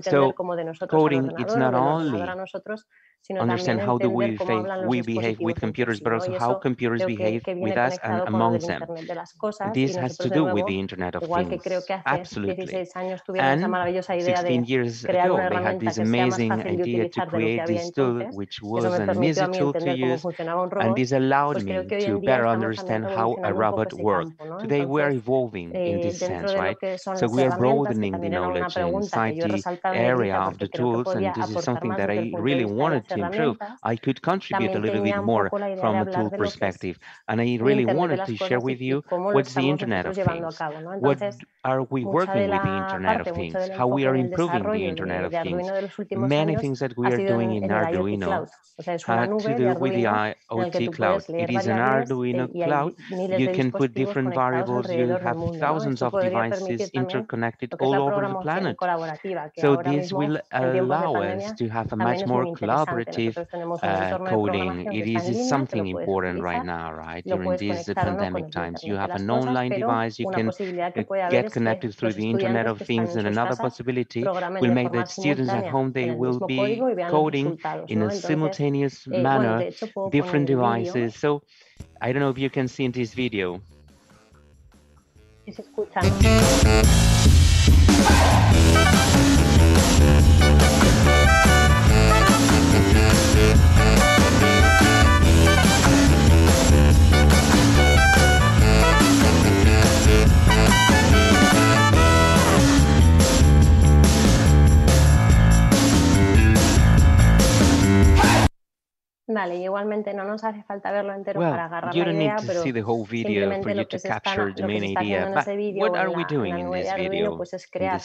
So coding, it's not all. ahora nosotros understand how do we, behave, we behave with computers, but also how computers behave with us and amongst them. This has to do with the Internet of Things, absolutely. And 16 years ago, they had this amazing idea to create this tool, which was an easy tool to use, and this allowed me to better understand how a robot works. Today, we are evolving in this sense, right? So we are broadening the knowledge inside the area of the tools, and this is something that I really wanted to improve. I could contribute a little bit more from a tool perspective. And I really wanted to share with you what's the Internet of Things, what are we working with the Internet of Things, how we are improving the Internet of Things. Many things that we are doing in Arduino had to do with the IoT cloud. It is an Arduino cloud. You can put different variables. You have thousands of devices interconnected all over the planet. So this will allow us to have a much more collaborative uh, coding. It is something important right now, right? During these pandemic times, you have an online device, you can get connected through the Internet of Things, and another possibility will make the students at home, they will be coding in a simultaneous manner, different devices. So I don't know if you can see in this video. escuchamos. Vale, igualmente no nos hace falta verlo entero para agarrar you don't la idea, need to pero see idea. But what are we doing in this video? Pues es crear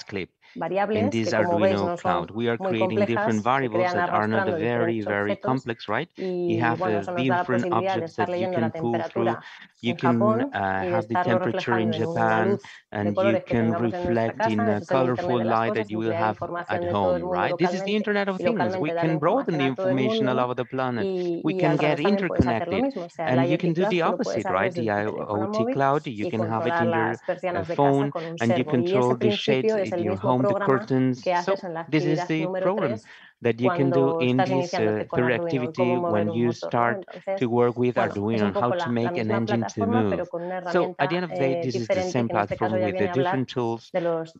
in this Arduino cloud. We are creating different variables that are not very, very complex, right? You have uh, different objects that you can pull through. You can uh, have the temperature in Japan, and you can reflect in a colorful light that you will have at home, right? This is the Internet of Things. We can broaden the information all over the planet. We can get interconnected. And you can do the opposite, right? The IoT cloud, you can have it in your uh, phone, and you control the shade in your home down the curtains. So this is the program that you can do in this uh, third activity when you start to work with Arduino how to make an engine to move. So at the end of the day, this is the same platform with the different tools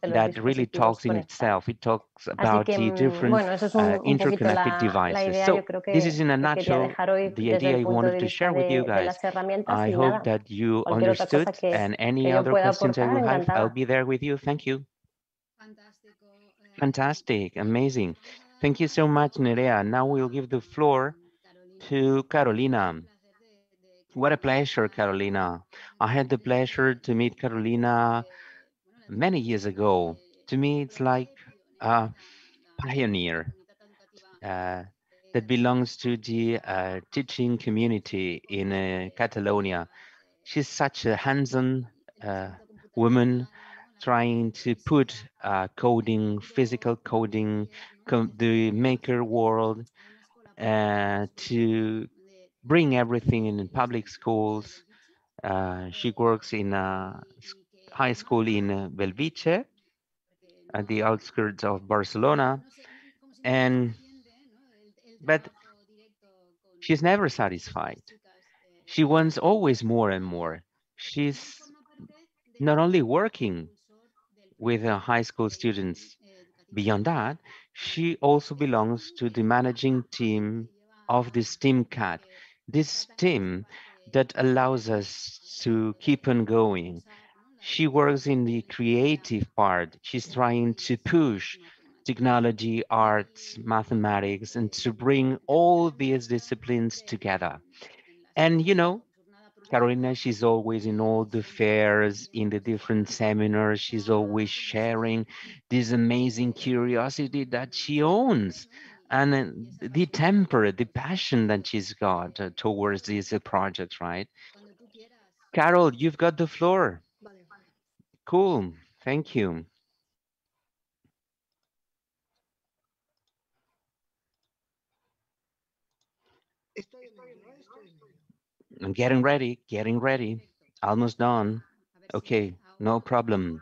that really talks in itself. It talks about the different uh, interconnected devices. So this is in a nutshell the idea I wanted to share with you guys. I hope that you understood and any other questions I you have, I'll be there with you. Thank you. Fantastic, amazing. Thank you so much, Nerea. Now we'll give the floor to Carolina. What a pleasure, Carolina. I had the pleasure to meet Carolina many years ago. To me, it's like a pioneer uh, that belongs to the uh, teaching community in uh, Catalonia. She's such a handsome uh, woman trying to put uh, coding, physical coding, com the maker world, uh, to bring everything in public schools. Uh, she works in a high school in uh, Bellvitge, at the outskirts of Barcelona, and but she's never satisfied. She wants always more and more. She's not only working with uh, high school students, beyond that, she also belongs to the managing team of this team cat, this team that allows us to keep on going. She works in the creative part. She's trying to push technology, arts, mathematics, and to bring all these disciplines together. And you know, Carolina, she's always in all the fairs, in the different seminars. She's always sharing this amazing curiosity that she owns and uh, the temper, the passion that she's got uh, towards these uh, projects, right? Carol, you've got the floor. Cool. Thank you. I'm getting ready, getting ready. Almost done. Okay, no problem.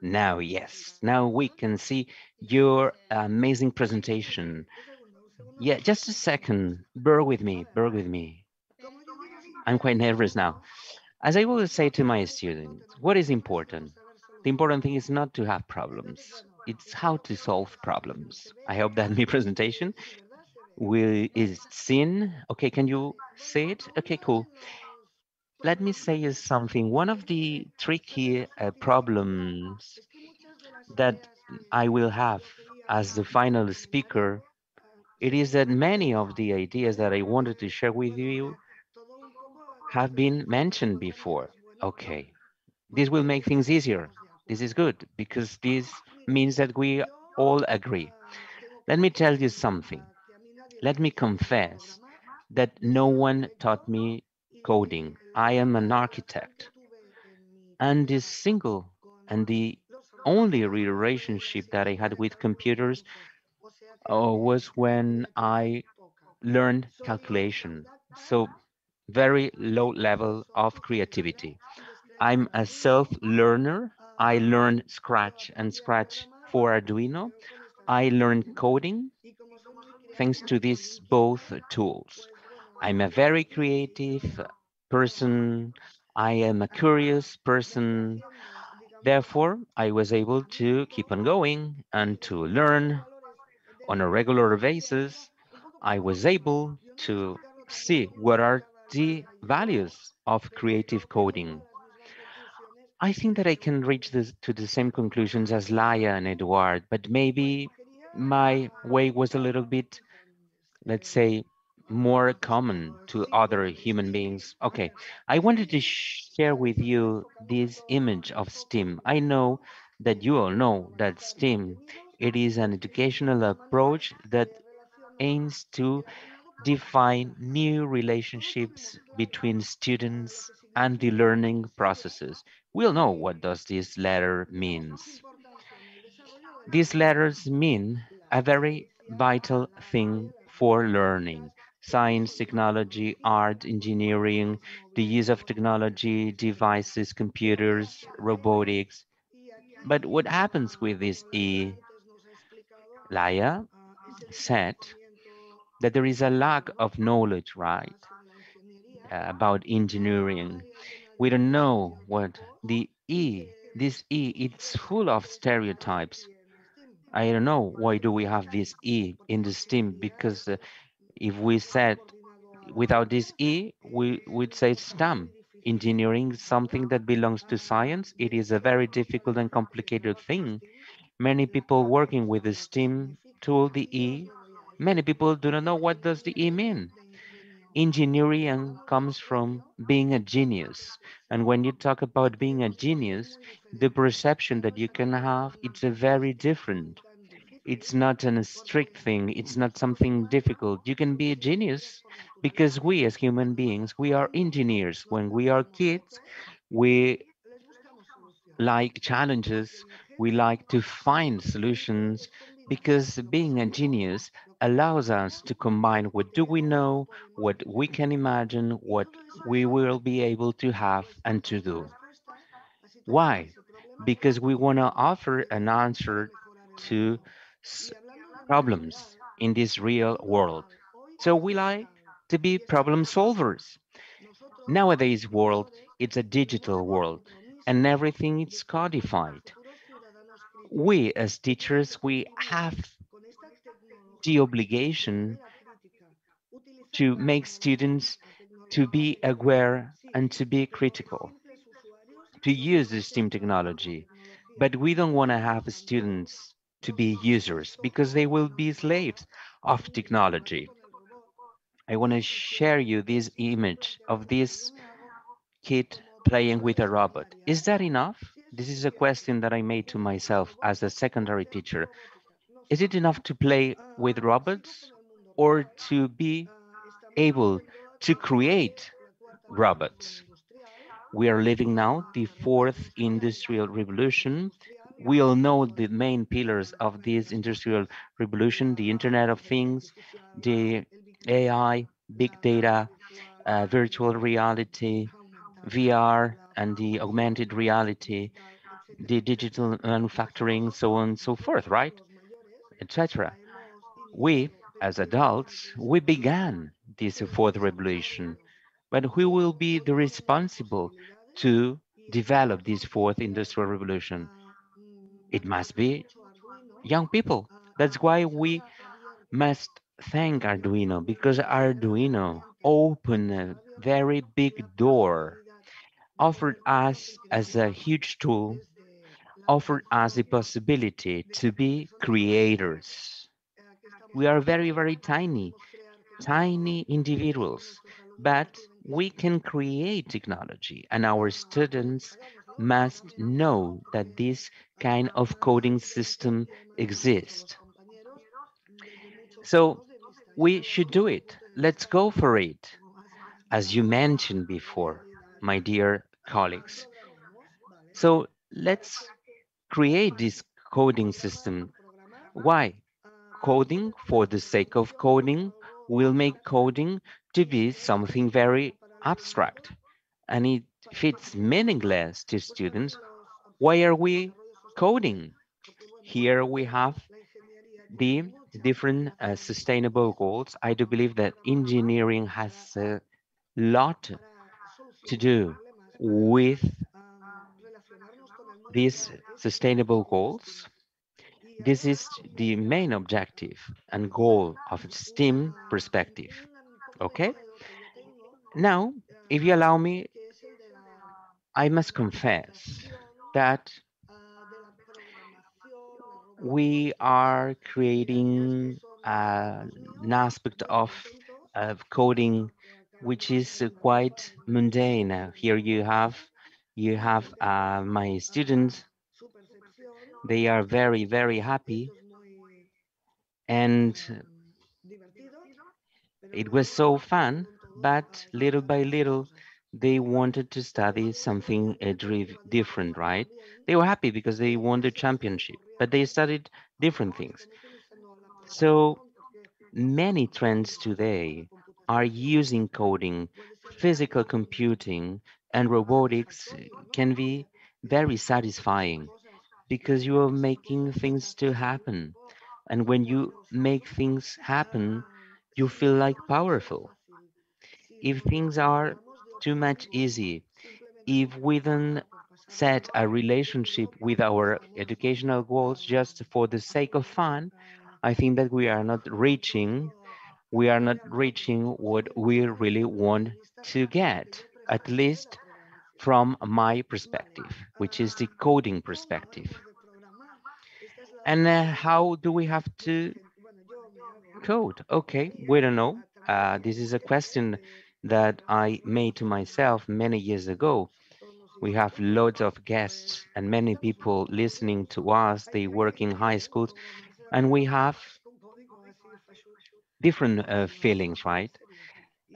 Now, yes, now we can see your amazing presentation. Yeah, just a second. Bear with me, bear with me. I'm quite nervous now. As I will say to my students, what is important? The important thing is not to have problems. It's how to solve problems. I hope that my presentation will is seen. Okay, can you see it? Okay, cool. Let me say something. One of the tricky uh, problems that I will have as the final speaker, it is that many of the ideas that I wanted to share with you have been mentioned before. Okay, this will make things easier. This is good because this means that we all agree. Let me tell you something. Let me confess that no one taught me coding. I am an architect. And this single and the only relationship that I had with computers uh, was when I learned calculation. So very low level of creativity. I'm a self-learner. I learned Scratch and Scratch for Arduino. I learned coding thanks to these both tools. I'm a very creative person. I am a curious person. Therefore, I was able to keep on going and to learn on a regular basis. I was able to see what are the values of creative coding. I think that I can reach this to the same conclusions as Laia and Eduard, but maybe my way was a little bit, let's say, more common to other human beings. Okay, I wanted to share with you this image of STEAM. I know that you all know that STEAM, it is an educational approach that aims to define new relationships between students and the learning processes. We'll know what does this letter means. These letters mean a very vital thing for learning. Science, technology, art, engineering, the use of technology, devices, computers, robotics. But what happens with this E? Laia said that there is a lack of knowledge, right, about engineering. We don't know what the E, this E, it's full of stereotypes. I don't know why do we have this E in the STEAM because uh, if we said without this E, we would say STEM. Engineering something that belongs to science. It is a very difficult and complicated thing. Many people working with the STEAM tool, the E, many people do not know what does the E mean. Engineering comes from being a genius. And when you talk about being a genius, the perception that you can have, it's a very different. It's not a strict thing. It's not something difficult. You can be a genius because we as human beings, we are engineers. When we are kids, we like challenges, we like to find solutions because being a genius allows us to combine what do we know, what we can imagine, what we will be able to have and to do. Why? Because we want to offer an answer to problems in this real world. So we like to be problem solvers. Nowadays world, it's a digital world and everything is codified. We as teachers, we have the obligation to make students to be aware and to be critical, to use the STEAM technology. But we don't want to have students to be users because they will be slaves of technology. I want to share you this image of this kid playing with a robot. Is that enough? This is a question that I made to myself as a secondary teacher. Is it enough to play with robots or to be able to create robots? We are living now the fourth industrial revolution. We all know the main pillars of this industrial revolution, the Internet of Things, the AI, big data, uh, virtual reality, VR, and the augmented reality, the digital manufacturing, so on and so forth, right? Etc. We, as adults, we began this fourth revolution, but who will be the responsible to develop this fourth industrial revolution? It must be young people. That's why we must thank Arduino because Arduino opened a very big door, offered us as a huge tool, offered us the possibility to be creators. We are very, very tiny, tiny individuals, but we can create technology and our students must know that this kind of coding system exists. So we should do it. Let's go for it. As you mentioned before, my dear colleagues. So let's create this coding system. Why? Coding for the sake of coding will make coding to be something very abstract. And it, if it's meaningless to students, why are we coding? Here we have the different uh, sustainable goals. I do believe that engineering has a lot to do with these sustainable goals. This is the main objective and goal of STEAM perspective. Okay? Now, if you allow me, I must confess that we are creating uh, an aspect of, of coding which is uh, quite mundane. Here you have you have uh, my students. They are very, very happy. And it was so fun, but little by little, they wanted to study something uh, different, right? They were happy because they won the championship, but they studied different things. So many trends today are using coding, physical computing, and robotics can be very satisfying because you are making things to happen. And when you make things happen, you feel like powerful. If things are too much easy, if we don't set a relationship with our educational goals just for the sake of fun, I think that we are not reaching, we are not reaching what we really want to get, at least from my perspective, which is the coding perspective. And uh, how do we have to code? Okay, we don't know. Uh, this is a question that I made to myself many years ago. We have loads of guests and many people listening to us. They work in high schools and we have different uh, feelings, right?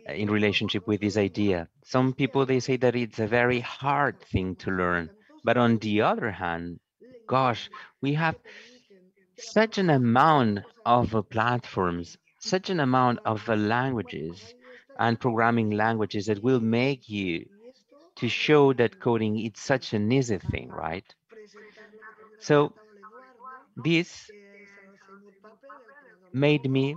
In relationship with this idea. Some people, they say that it's a very hard thing to learn, But on the other hand, gosh, we have such an amount of platforms, such an amount of languages and programming languages that will make you to show that coding is such an easy thing, right? So this made me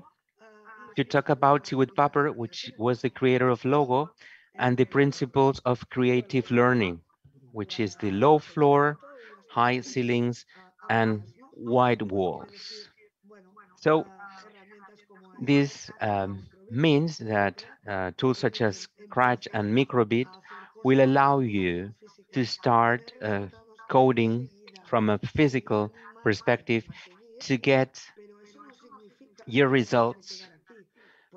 to talk about Seymour Papert, which was the creator of Logo, and the principles of creative learning, which is the low floor, high ceilings, and wide walls. So this um, means that uh, tools such as Scratch and Microbit will allow you to start uh, coding from a physical perspective to get your results.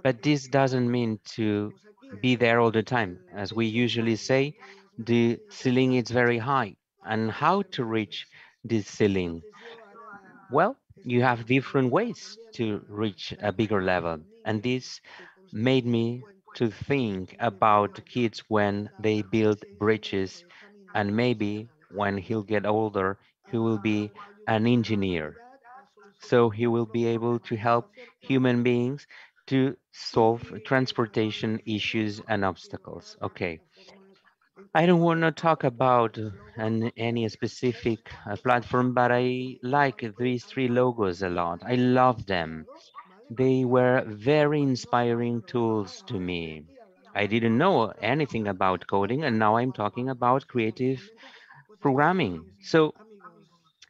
But this doesn't mean to be there all the time. As we usually say, the ceiling is very high. And how to reach this ceiling? Well, you have different ways to reach a bigger level. And this made me to think about kids when they build bridges and maybe when he'll get older, he will be an engineer. So he will be able to help human beings to solve transportation issues and obstacles. Okay. I don't want to talk about an, any specific uh, platform, but I like these three logos a lot. I love them. They were very inspiring tools to me. I didn't know anything about coding, and now I'm talking about creative programming. So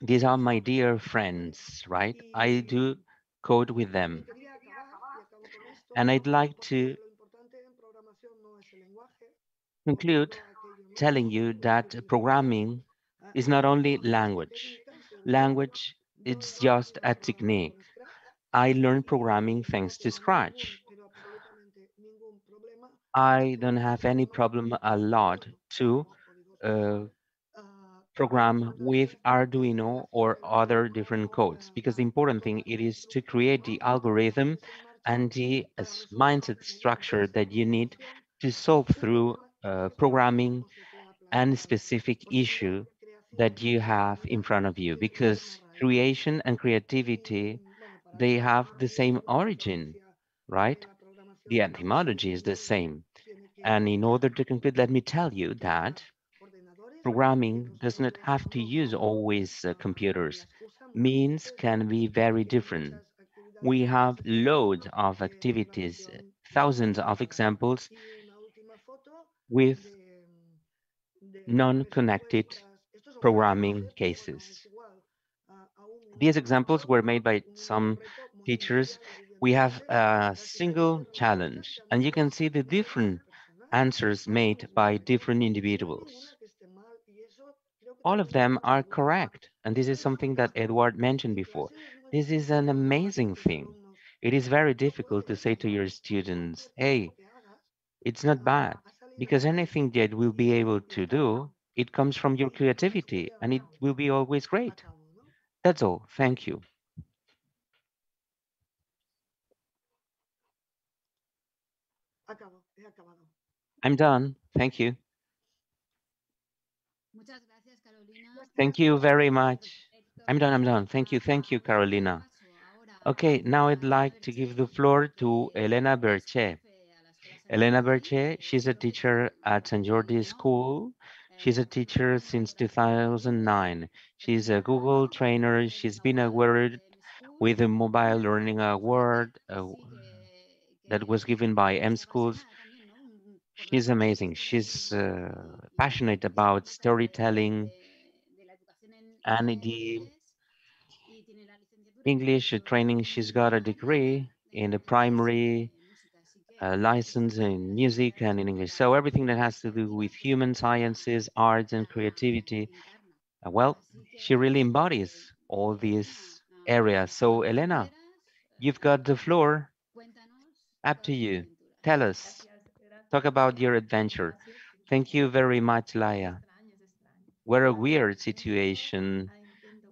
these are my dear friends, right? I do code with them. And I'd like to conclude telling you that programming is not only language. Language is just a technique. I learned programming thanks to Scratch. I don't have any problem a lot to uh, program with Arduino or other different codes because the important thing it is to create the algorithm and the uh, mindset structure that you need to solve through uh, programming and specific issue that you have in front of you because creation and creativity they have the same origin right? The etymology is the same. And in order to conclude let me tell you that programming does not have to use always uh, computers. Means can be very different we have loads of activities thousands of examples with non-connected programming cases. These examples were made by some teachers. We have a single challenge, and you can see the different answers made by different individuals. All of them are correct, and this is something that Edward mentioned before. This is an amazing thing. It is very difficult to say to your students, hey, it's not bad, because anything that we'll be able to do, it comes from your creativity and it will be always great. That's all. Thank you. I'm done. Thank you. Muchas gracias, Carolina. Thank you very much. I'm done. I'm done. Thank you. Thank you, Carolina. Okay, now I'd like to give the floor to Elena Berche. Elena Berche, she's a teacher at St. Jordi School. She's a teacher since 2009. She's a Google trainer. She's been awarded with a Mobile Learning Award uh, that was given by mSchools. She's amazing. She's uh, passionate about storytelling and the English training. She's got a degree in the primary uh, license in music and in English. So everything that has to do with human sciences, arts, and creativity, uh, well, she really embodies all these areas. So Elena, you've got the floor. Up to you. Tell us. Talk about your adventure. Thank you very much, Laia. What a weird situation.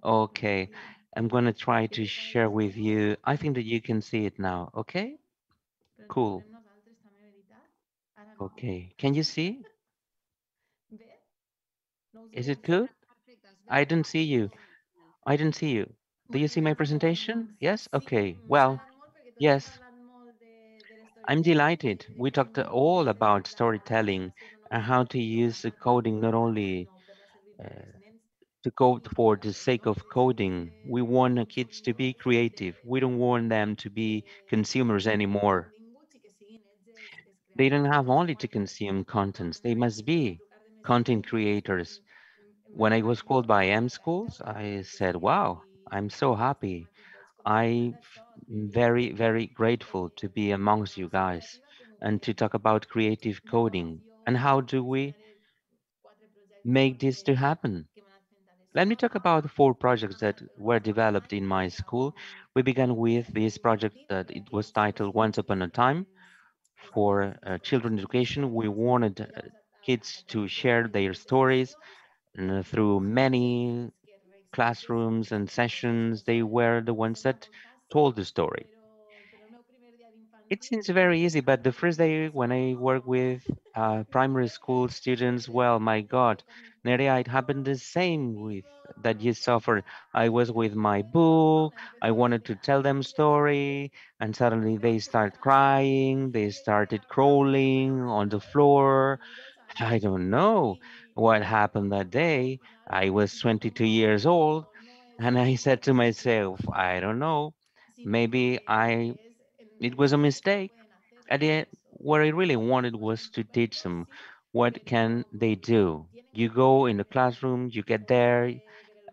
Okay, I'm going to try to share with you. I think that you can see it now. Okay, cool. Okay, can you see? Is it good? I didn't see you. I didn't see you. Do you see my presentation? Yes? Okay. Well, yes. I'm delighted. We talked all about storytelling and how to use the coding not only to code for the sake of coding. We want kids to be creative. We don't want them to be consumers anymore. They don't have only to consume contents. They must be content creators. When I was called by mSchools, I said, wow, I'm so happy. I'm very, very grateful to be amongst you guys and to talk about creative coding and how do we make this to happen. Let me talk about four projects that were developed in my school. We began with this project that it was titled Once Upon a Time for uh, children education. We wanted uh, kids to share their stories and, uh, through many classrooms and sessions. They were the ones that told the story. It seems very easy, but the first day when I work with uh, primary school students, well, my God, Nerea, it happened the same with that you suffered. I was with my book, I wanted to tell them story, and suddenly they start crying, they started crawling on the floor. I don't know what happened that day. I was 22 years old, and I said to myself, I don't know, maybe I it was a mistake. At the end, what I really wanted was to teach them what can they do. You go in the classroom, you get there,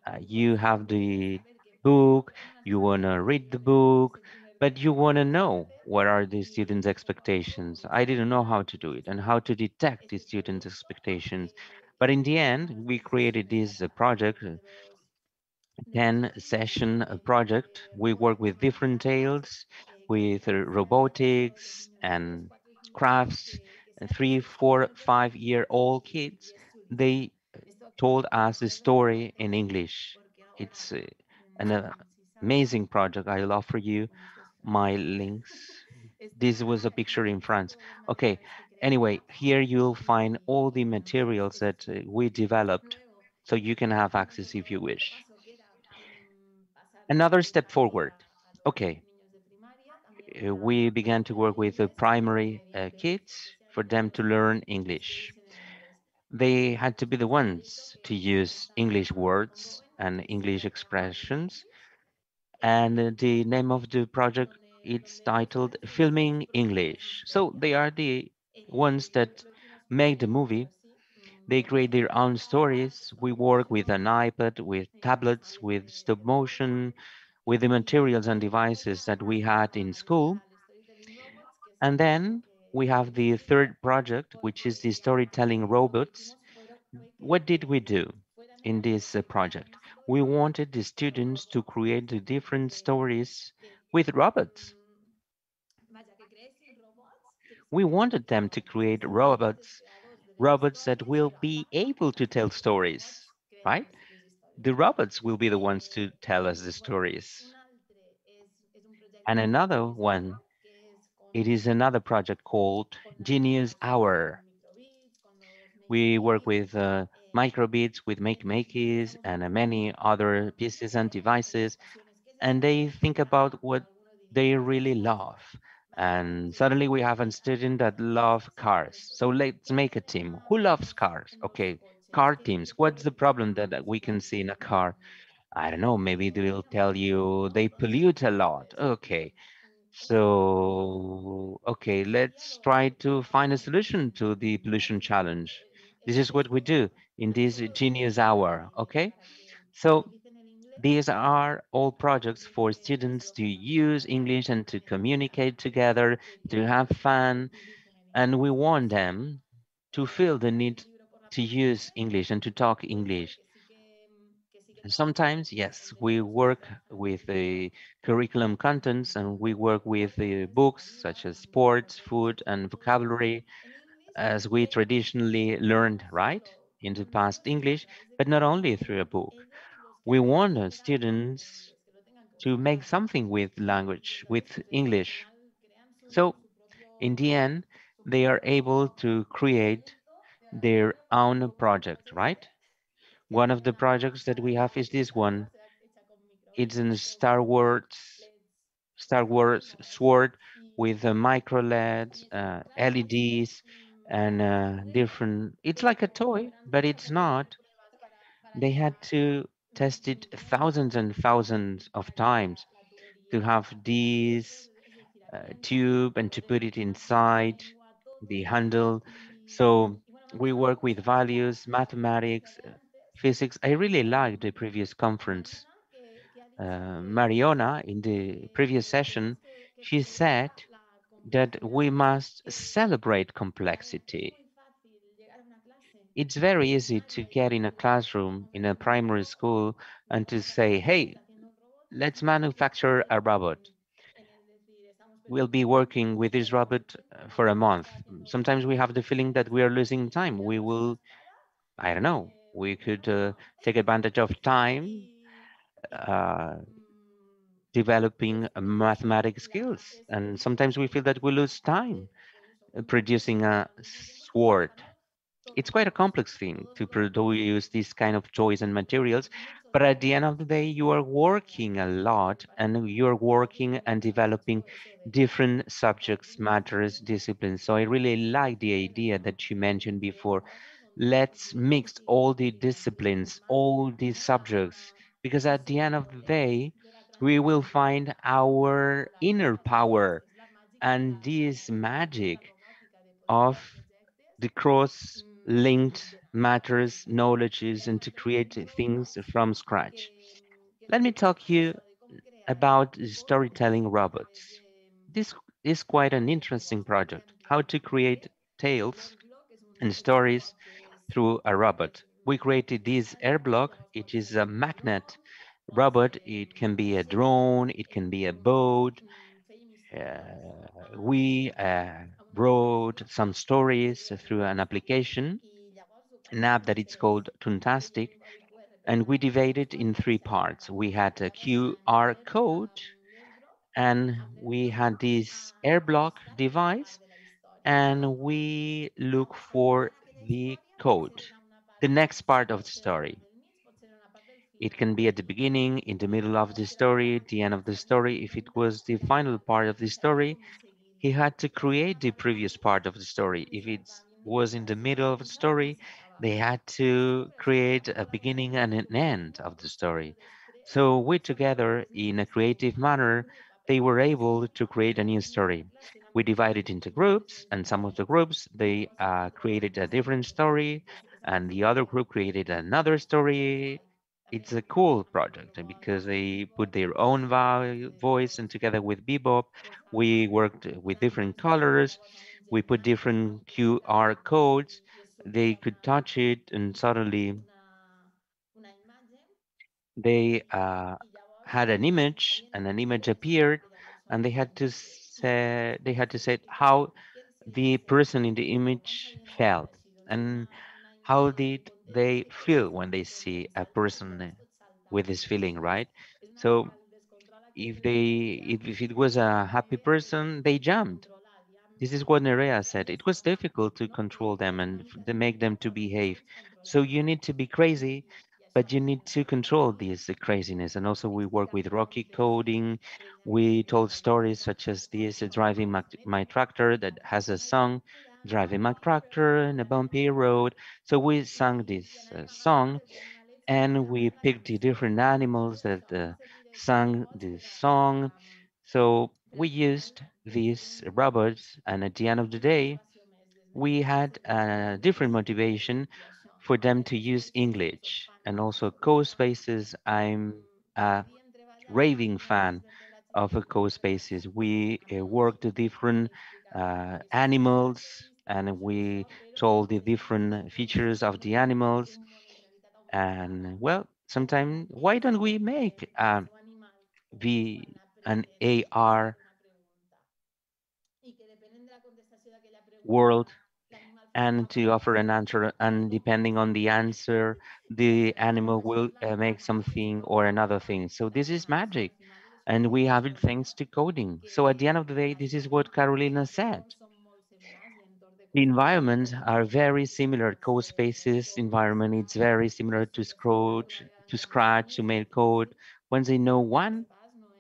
uh, you have the book, you want to read the book, but you want to know what are the students' expectations. I didn't know how to do it and how to detect the students' expectations. But in the end, we created this uh, project, uh, 10 session uh, project. We work with different tales, with robotics and crafts. Three, four, five year old kids, they told us the story in English. It's uh, an amazing project. I'll offer you my links. This was a picture in France. Okay, anyway, here you'll find all the materials that uh, we developed so you can have access if you wish. Another step forward. Okay, we began to work with the primary uh, kids for them to learn English. They had to be the ones to use English words and English expressions. And uh, the name of the project it's titled Filming English. So they are the ones that make the movie. They create their own stories. We work with an iPad, with tablets, with stop motion, with the materials and devices that we had in school. And then we have the third project, which is the storytelling robots. What did we do in this uh, project? We wanted the students to create the different stories with robots. We wanted them to create robots, robots that will be able to tell stories, right? The robots will be the ones to tell us the stories. And another one, it is another project called Genius Hour. We work with uh, microbits, with Makey Makeys, and uh, many other pieces and devices, and they think about what they really love. And suddenly we have a student that love cars. So let's make a team. Who loves cars? Okay, car teams. What's the problem that we can see in a car? I don't know, maybe they'll tell you they pollute a lot. Okay, so, okay, let's try to find a solution to the pollution challenge. This is what we do in this Genius Hour, okay? So these are all projects for students to use English and to communicate together, to have fun, and we want them to feel the need to use English and to talk English. And sometimes, yes, we work with the curriculum contents and we work with the books such as sports, food, and vocabulary as we traditionally learned, right, in the past English, but not only through a book. We want students to make something with language, with English. So in the end, they are able to create their own project, right? One of the projects that we have is this one. It's in Star Wars, Star Wars sword with uh, micro LEDs, uh, LEDs, and uh, different. It's like a toy, but it's not. They had to test it thousands and thousands of times to have this uh, tube and to put it inside the handle. So we work with values, mathematics, uh, physics. I really liked the previous conference. Uh, Mariona, in the previous session, she said that we must celebrate complexity. It's very easy to get in a classroom in a primary school and to say, hey, let's manufacture a robot. We'll be working with this robot uh, for a month. Sometimes we have the feeling that we are losing time. We will, I don't know, we could uh, take advantage of time uh, developing uh, mathematic skills. And sometimes we feel that we lose time uh, producing a sword. It's quite a complex thing to produce these kind of toys and materials, but at the end of the day, you are working a lot and you're working and developing different subjects, matters, disciplines. So I really like the idea that you mentioned before. Let's mix all the disciplines, all these subjects, because at the end of the day, we will find our inner power and this magic of the cross linked matters, knowledges, and to create things from scratch. Let me talk you about storytelling robots. This is quite an interesting project, how to create tales and stories through a robot. We created this Airblock. It is a magnet robot. It can be a drone. It can be a boat. Uh, we uh, wrote some stories through an application, an app that it's called Toontastic, and we divided in three parts. We had a QR code, and we had this Airblock device, and we look for the code, the next part of the story. It can be at the beginning, in the middle of the story, the end of the story. If it was the final part of the story, he had to create the previous part of the story. If it was in the middle of the story, they had to create a beginning and an end of the story. So we together, in a creative manner, they were able to create a new story. We divided into groups, and some of the groups, they uh, created a different story, and the other group created another story, it's a cool project because they put their own voice and together with Bebop, we worked with different colors. We put different QR codes. They could touch it and suddenly they uh, had an image and an image appeared and they had to say, they had to say how the person in the image felt and how did they feel when they see a person with this feeling, right? So if they if, it was a happy person, they jumped. This is what Nerea said. It was difficult to control them and to make them to behave. So you need to be crazy, but you need to control this craziness. And also we work with Rocky coding. We told stories such as this, driving my, my tractor that has a song driving my tractor in a bumpy road. So we sang this uh, song and we picked the different animals that uh, sang this song. So we used these robots and at the end of the day, we had a different motivation for them to use English and also CoSpaces. I'm a raving fan of CoSpaces. We uh, worked different uh, animals and we told the different features of the animals. And well, sometimes why don't we make uh, the an AR world and to offer an answer and depending on the answer the animal will uh, make something or another thing so this is magic and we have it thanks to coding so at the end of the day this is what carolina said the environments are very similar. CoSpaces environment, it's very similar to Scratch, to Scratch, to MakeCode. Once they know one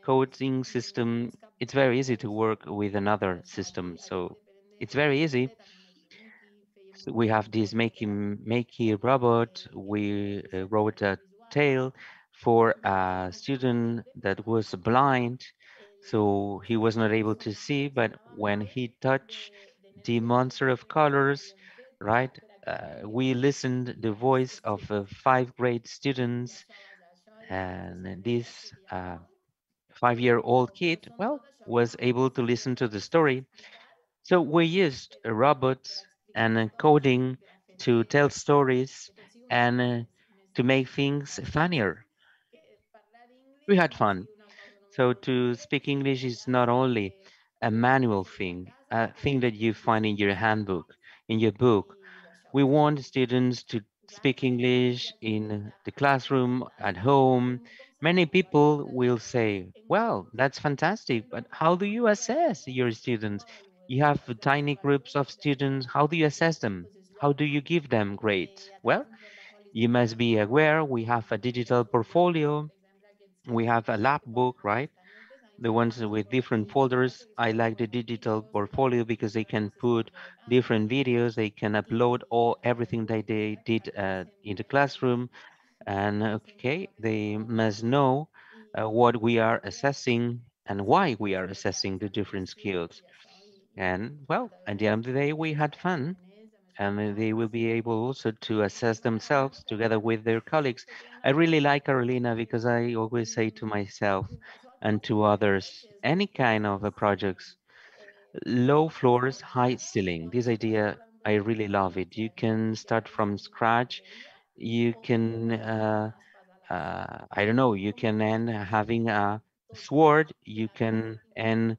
coding system, it's very easy to work with another system. So it's very easy. So we have this making Makey robot. We uh, wrote a tale for a student that was blind, so he was not able to see. But when he touched the monster of colors, right, uh, we listened the voice of uh, five grade students, and this uh, five-year-old kid, well, was able to listen to the story. So we used robots and coding to tell stories and uh, to make things funnier. We had fun. So to speak English is not only a manual thing, a thing that you find in your handbook, in your book. We want students to speak English in the classroom, at home. Many people will say, well, that's fantastic, but how do you assess your students? You have tiny groups of students. How do you assess them? How do you give them grades? Well, you must be aware we have a digital portfolio. We have a lab book, right? The ones with different folders. I like the digital portfolio because they can put different videos. They can upload all everything that they did uh, in the classroom. And okay, they must know uh, what we are assessing and why we are assessing the different skills. And well, at the end of the day, we had fun and they will be able also to assess themselves together with their colleagues. I really like Carolina because I always say to myself and to others, any kind of a projects, low floors, high ceiling. This idea, I really love it. You can start from scratch. You can, uh, uh, I don't know, you can end having a sword. You can end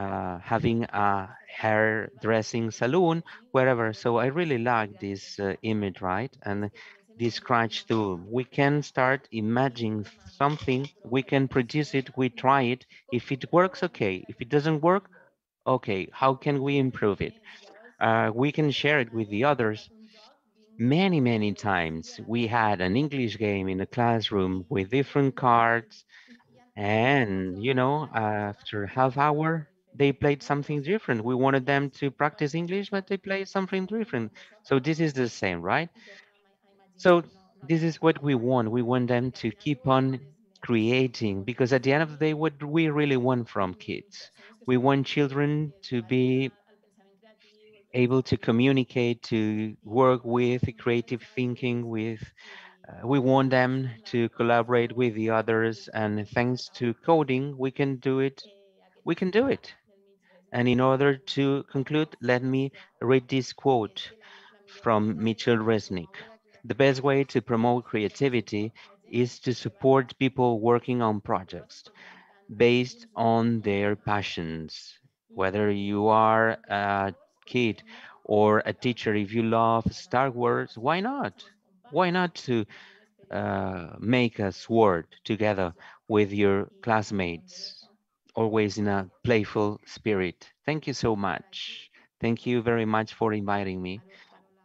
uh, having a hairdressing salon, wherever. So I really like this uh, image, right? And this scratch tool. We can start imagining something, we can produce it, we try it. If it works, okay. If it doesn't work, okay, how can we improve it? Uh, we can share it with the others. Many, many times we had an English game in the classroom with different cards and, you know, after half hour, they played something different. We wanted them to practice English, but they played something different. So this is the same, right? So this is what we want. We want them to keep on creating because at the end of the day, what we really want from kids, we want children to be able to communicate, to work with creative thinking, with uh, we want them to collaborate with the others and thanks to coding, we can do it. We can do it. And in order to conclude, let me read this quote from Mitchell Resnick. The best way to promote creativity is to support people working on projects based on their passions. Whether you are a kid or a teacher, if you love Star Wars, why not? Why not to uh, make a sword together with your classmates? Always in a playful spirit. Thank you so much. Thank you very much for inviting me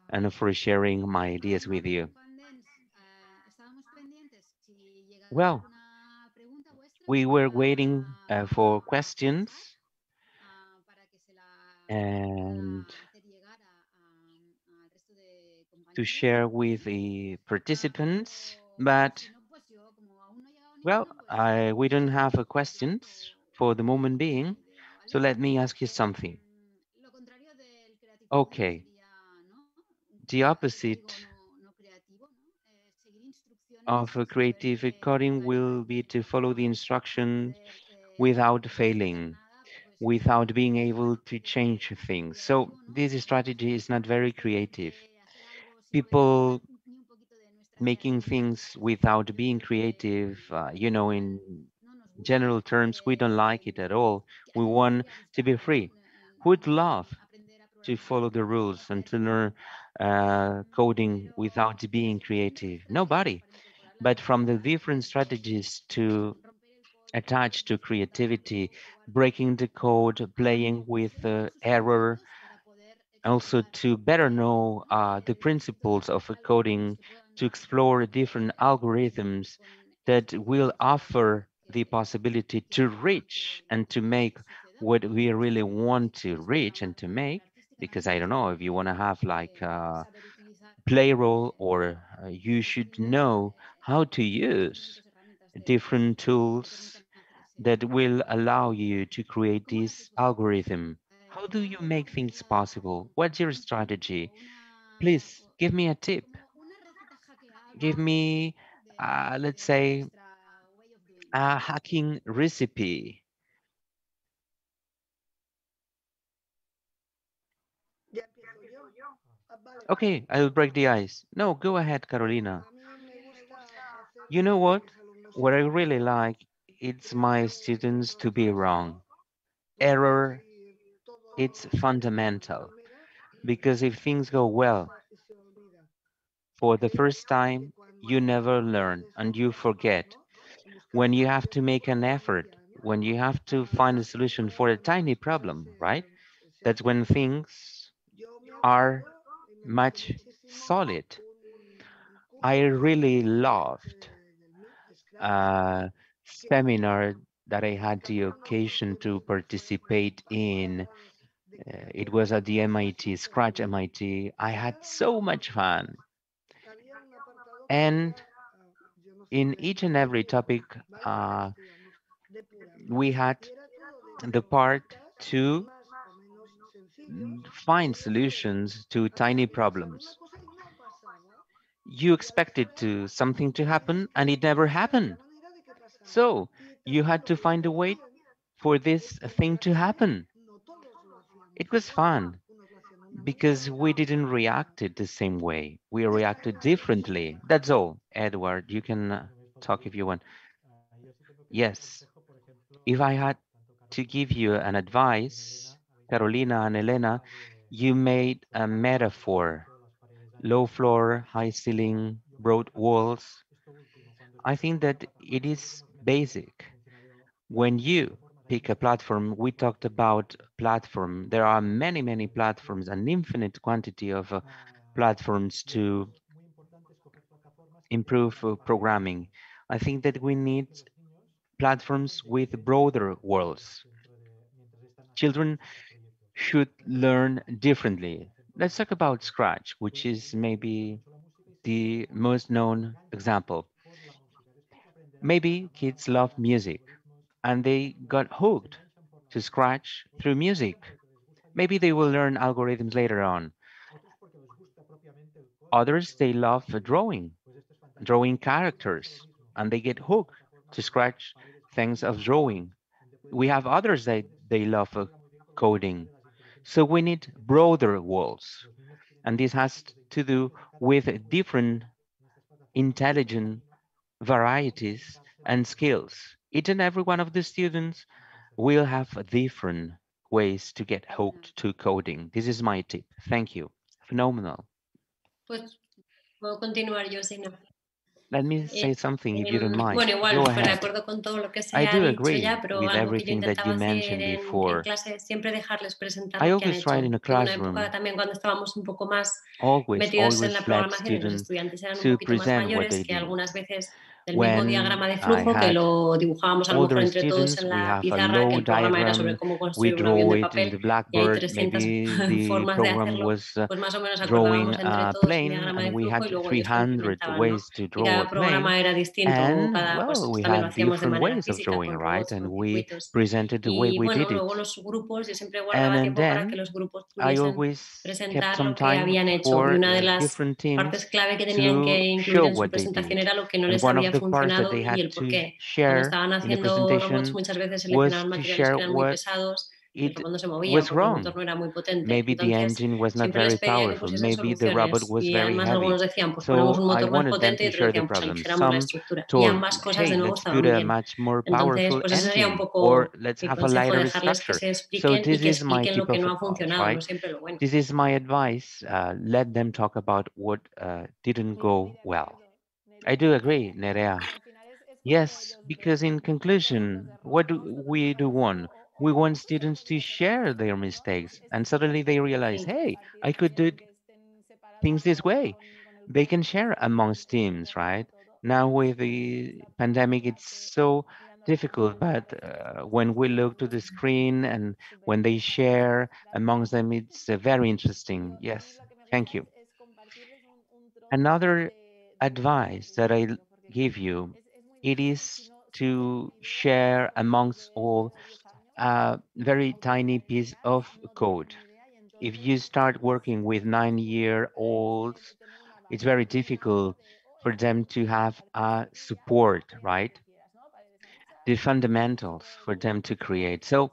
and for sharing my ideas with you. Well, we were waiting uh, for questions and to share with the participants, but well, I, we don't have a questions for the moment being. So let me ask you something. Okay. The opposite of a creative coding will be to follow the instructions without failing, without being able to change things. So this strategy is not very creative. People making things without being creative, uh, you know, in general terms, we don't like it at all. We want to be free. Would love to follow the rules and to learn uh, coding without being creative? Nobody. But from the different strategies to attach to creativity, breaking the code, playing with uh, error, also to better know uh, the principles of coding, to explore different algorithms that will offer the possibility to reach and to make what we really want to reach and to make, because I don't know if you want to have like a play role or uh, you should know how to use different tools that will allow you to create this algorithm. How do you make things possible? What's your strategy? Please give me a tip. Give me, uh, let's say, a hacking recipe. Okay, I'll break the ice. No, go ahead, Carolina. You know what? What I really like, it's my students to be wrong. Error, it's fundamental because if things go well for the first time, you never learn and you forget. When you have to make an effort, when you have to find a solution for a tiny problem, right? That's when things are much solid. I really loved a seminar that I had the occasion to participate in. Uh, it was at the MIT, Scratch MIT. I had so much fun. And que era, ah, yo no sé in each and every topic, uh, we had the part to find solutions to tiny problems. You expected to something to happen and it never happened. So you had to find a way for this thing to happen. It was fun because we didn't react it the same way. We reacted differently. That's all. Edward, you can uh, talk if you want. Yes. If I had to give you an advice, Carolina and Elena, you made a metaphor. Low floor, high ceiling, broad walls. I think that it is basic. When you pick a platform, we talked about platform. There are many, many platforms, an infinite quantity of uh, platforms to improve uh, programming. I think that we need platforms with broader worlds. Children should learn differently. Let's talk about Scratch, which is maybe the most known example. Maybe kids love music and they got hooked to Scratch through music. Maybe they will learn algorithms later on. Others, they love drawing, drawing characters, and they get hooked to Scratch things of drawing. We have others that they love uh, coding. So we need broader walls. And this has to do with different intelligent varieties and skills. Each and every one of the students will have different ways to get hooked mm-hmm. to coding. This is my tip. Thank you. Phenomenal. Pues puedo continuar yo, si no. Let me eh, say something if you don't mind. Bueno, igual, Go de ahead. acuerdo con todo lo que se I ha do dicho agree ya, pero with algo que yo everything that intentaba you hacer mentioned en, en before. clase siempre dejarles presentar I lo que han always hecho. in a En una classroom, época también cuando estábamos un poco más always, metidos en always la programación y los estudiantes eran un to poquito más present what mayores they que do. algunas veces del mismo When diagrama de I flujo que had lo dibujábamos a lo mejor older entre todos students, en we la have a pizarra, que low el programa era sobre diagram, cómo we construir un avión draw de it in papel the y hay blackboard. 300 Maybe the formas de program hacerlo, was uh, pues más o menos drawing acordábamos entre a todos el plane diagrama de and we flujo had y luego ellos 300 complementaban, ¿no? ways to Y draw a cada plane. programa era distinto, And cada, pues well, we también lo had hacíamos de different manera ways of física, drawing, con right? robots, And con we circuitos. presented the way Y we bueno, did it. luego los grupos, yo siempre And, guardaba and tiempo para then que los grupos I pudiesen always kept presentar some lo que time habían hecho. Y for una de uh, las different partes teams clave que tenían que to incluir show en su what they presentación did. era lo que no And les one of había the parts that funcionado they y had el por to qué. Cuando share estaban in the haciendo robots presentation muchas veces was seleccionaban to materiales share que eran muy what pesados y el it robot no se movía was porque el wrong. motor no era muy potente. Maybe the Entonces engine was not siempre les very pedía que powerful. pusiesen Maybe the robot soluciones was y very además heavy. algunos decían, pues ponemos So un I motor más wanted them potente y to otros share the decían, pues problem. aligeramos la Some estructura. Y told, ambas cosas hey, de nuevo let's estaban put a bien. much more Entonces, powerful pues ese sería un engine, poco or let's mi have a consejo, lighter dejarles que structure. se So expliquen y this que is my expliquen tip lo que of no ha advice, funcionado, no right? siempre lo bueno. This is my advice. Uh, let them talk about what uh, didn't go well. I do agree, Nerea. Yes, because in conclusion, what do we do want? we want students to share their mistakes and suddenly they realize, hey, I could do things this way. They can share amongst teams, right? Now with the pandemic, it's so difficult, but uh, when we look to the screen and when they share amongst them, it's uh, very interesting. Yes, thank you. Another advice that I give you, it is to share amongst all a very tiny piece of code. If you start working with nine-year-olds, it's very difficult for them to have support, right? The fundamentals for them to create. So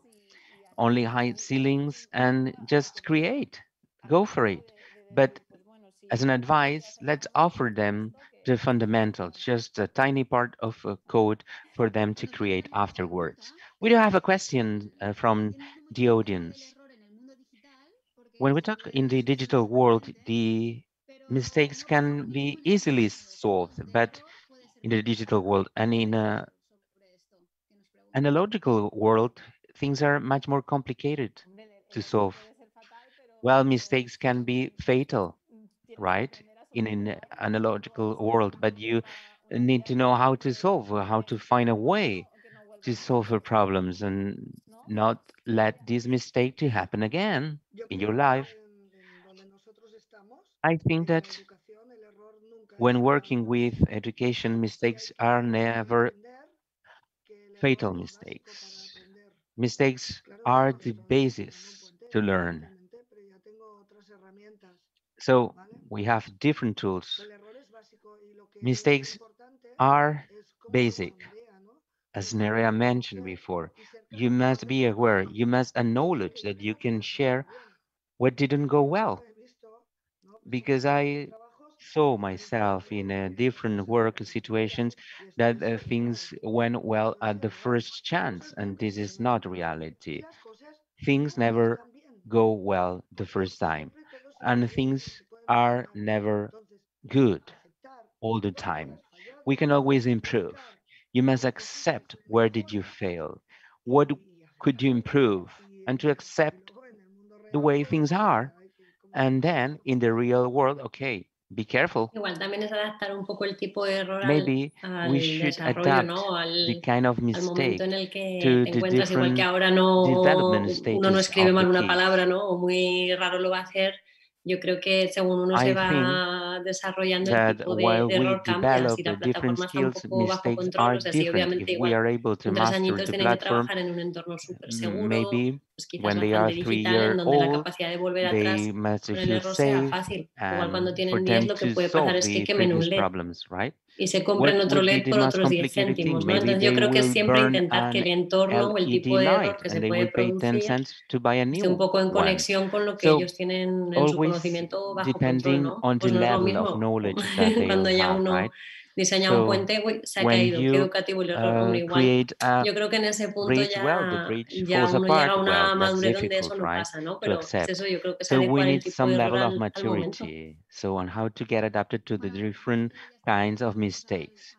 only high ceilings and just create, go for it. But as an advice, let's offer them the fundamentals, just a tiny part of a code for them to create afterwards. We do have a question uh, from the audience. When we talk in the digital world, the mistakes can be easily solved, but in the digital world and in a analogical world, things are much more complicated to solve. Well, mistakes can be fatal, right? In an analogical world, but you need to know how to solve, uh, how to find a way to solve your problems and not let this mistake to happen again in your life. en donde nosotros estamos, I think that educación, el error nunca es when working with education, mistakes are never entender que el error fatal es lo básico mistakes. Mistakes are the todavía no- no basis to learn. implementé, pero ya tengo otras herramientas, So. We have different tools. El error es básico y lo que es Mistakes are basic. tomo Nerea, ¿no? As Nerea mentioned before, you must be aware, you must acknowledge that you can share what didn't go well. Because I saw myself in uh, different work situations that uh, things went well at the first chance, and this is not reality. Things never go well the first time, and things are never good all the time. We can always improve. You must accept where did you fail, what could you improve, and to accept the way things are. And then in the real world, okay, be careful. Igual también es adaptar un poco el tipo de error al, Maybe we should adapt ¿no? the kind of mistake momento en el que to the encuentras, igual que different no development uno no escribe mal una palabra, ¿no? O muy raro lo va a hacer. Yo creo que según uno se va desarrollando el tipo de, de error cambia. Si la plataforma está un poco bajo control, o sea, si obviamente igual tres añitos tienen que trabajar en un entorno súper seguro, pues quizás bastante digital, en donde la capacidad de volver atrás con el error sea fácil. Igual cuando and tienen for 10 them lo que puede pasar es que quemen un LED? Y se compren What otro would be LED the por most otros 10 complicated thing? céntimos, ¿no? Maybe Entonces they yo creo que will siempre burn intentar que an el entorno o el LED tipo de error light que se and they puede will pay 10 producir cents to buy a esté un new poco en one. conexión con lo que So ellos tienen en su always conocimiento bajo control, depending ¿no? on the Pues no es lo level of mismo knowledge that they cuando ya have, uno diseña un So puente, uy, se ha caído, qué you educativo el error, hombre, uh, igual. create a Yo creo que en ese punto bridge, well, the ya, bridge ya falls uno llega a apart. una Well, madurez donde eso no right? pasa, ¿no? Pero es eso, yo creo que es So we adecuar el need tipo some de error level of al, al momento. maturity. So on how to get adapted to the different kinds of mistakes.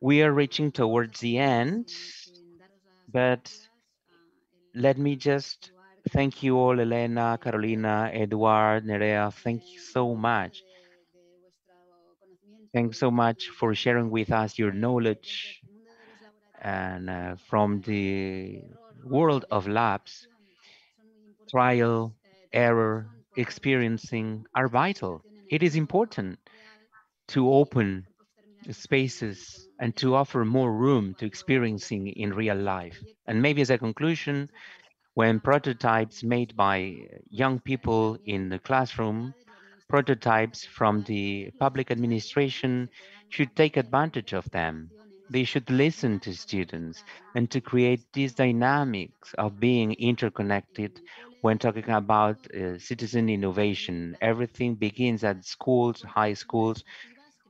We are reaching towards the end, but let me just thank you all, Elena, Carolina, Eduard, Nerea. Thank you so much. Thanks so much for sharing with us your knowledge and uh, from the world of labs, trial, error, experiencing are vital. It is important to open spaces and to offer more room to experiencing in real life. And maybe as a conclusion, when prototypes made by young people in the classroom, prototypes from the public administration should take advantage of them. They should listen to students and to create these dynamics of being interconnected when talking about uh, citizen innovation. Everything begins at schools, high schools,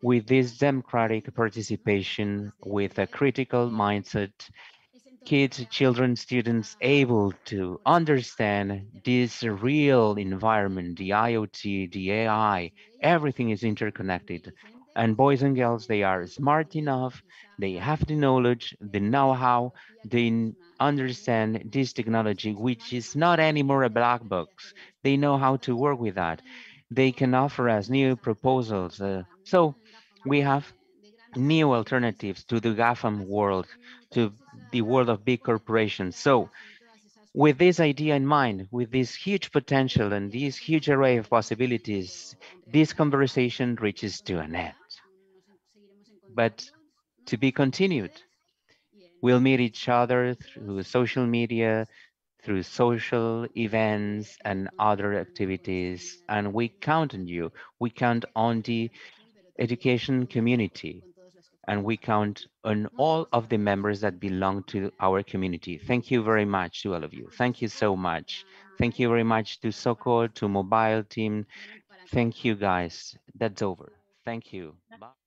with this democratic participation, with a critical mindset, kids, children, students able to understand this real environment, the IoT, the AI, everything is interconnected. And boys and girls, they are smart enough, they have the knowledge, the know-how, they understand this technology, which is not anymore a black box. They know how to work with that. They can offer us new proposals. uh, so we have new alternatives to the GAFAM world, to the world of big corporations. So with this idea in mind, with this huge potential and this huge array of possibilities, this conversation reaches to an end. But to be continued. We'll meet each other through social media, through social events and other activities, and we count on you. We count on the education community, and we count on all of the members that belong to our community. Thank you very much to all of you. Thank you so much. Thank you very much to Soko, to Mobile Team. Thank you, guys. That's over. Thank you.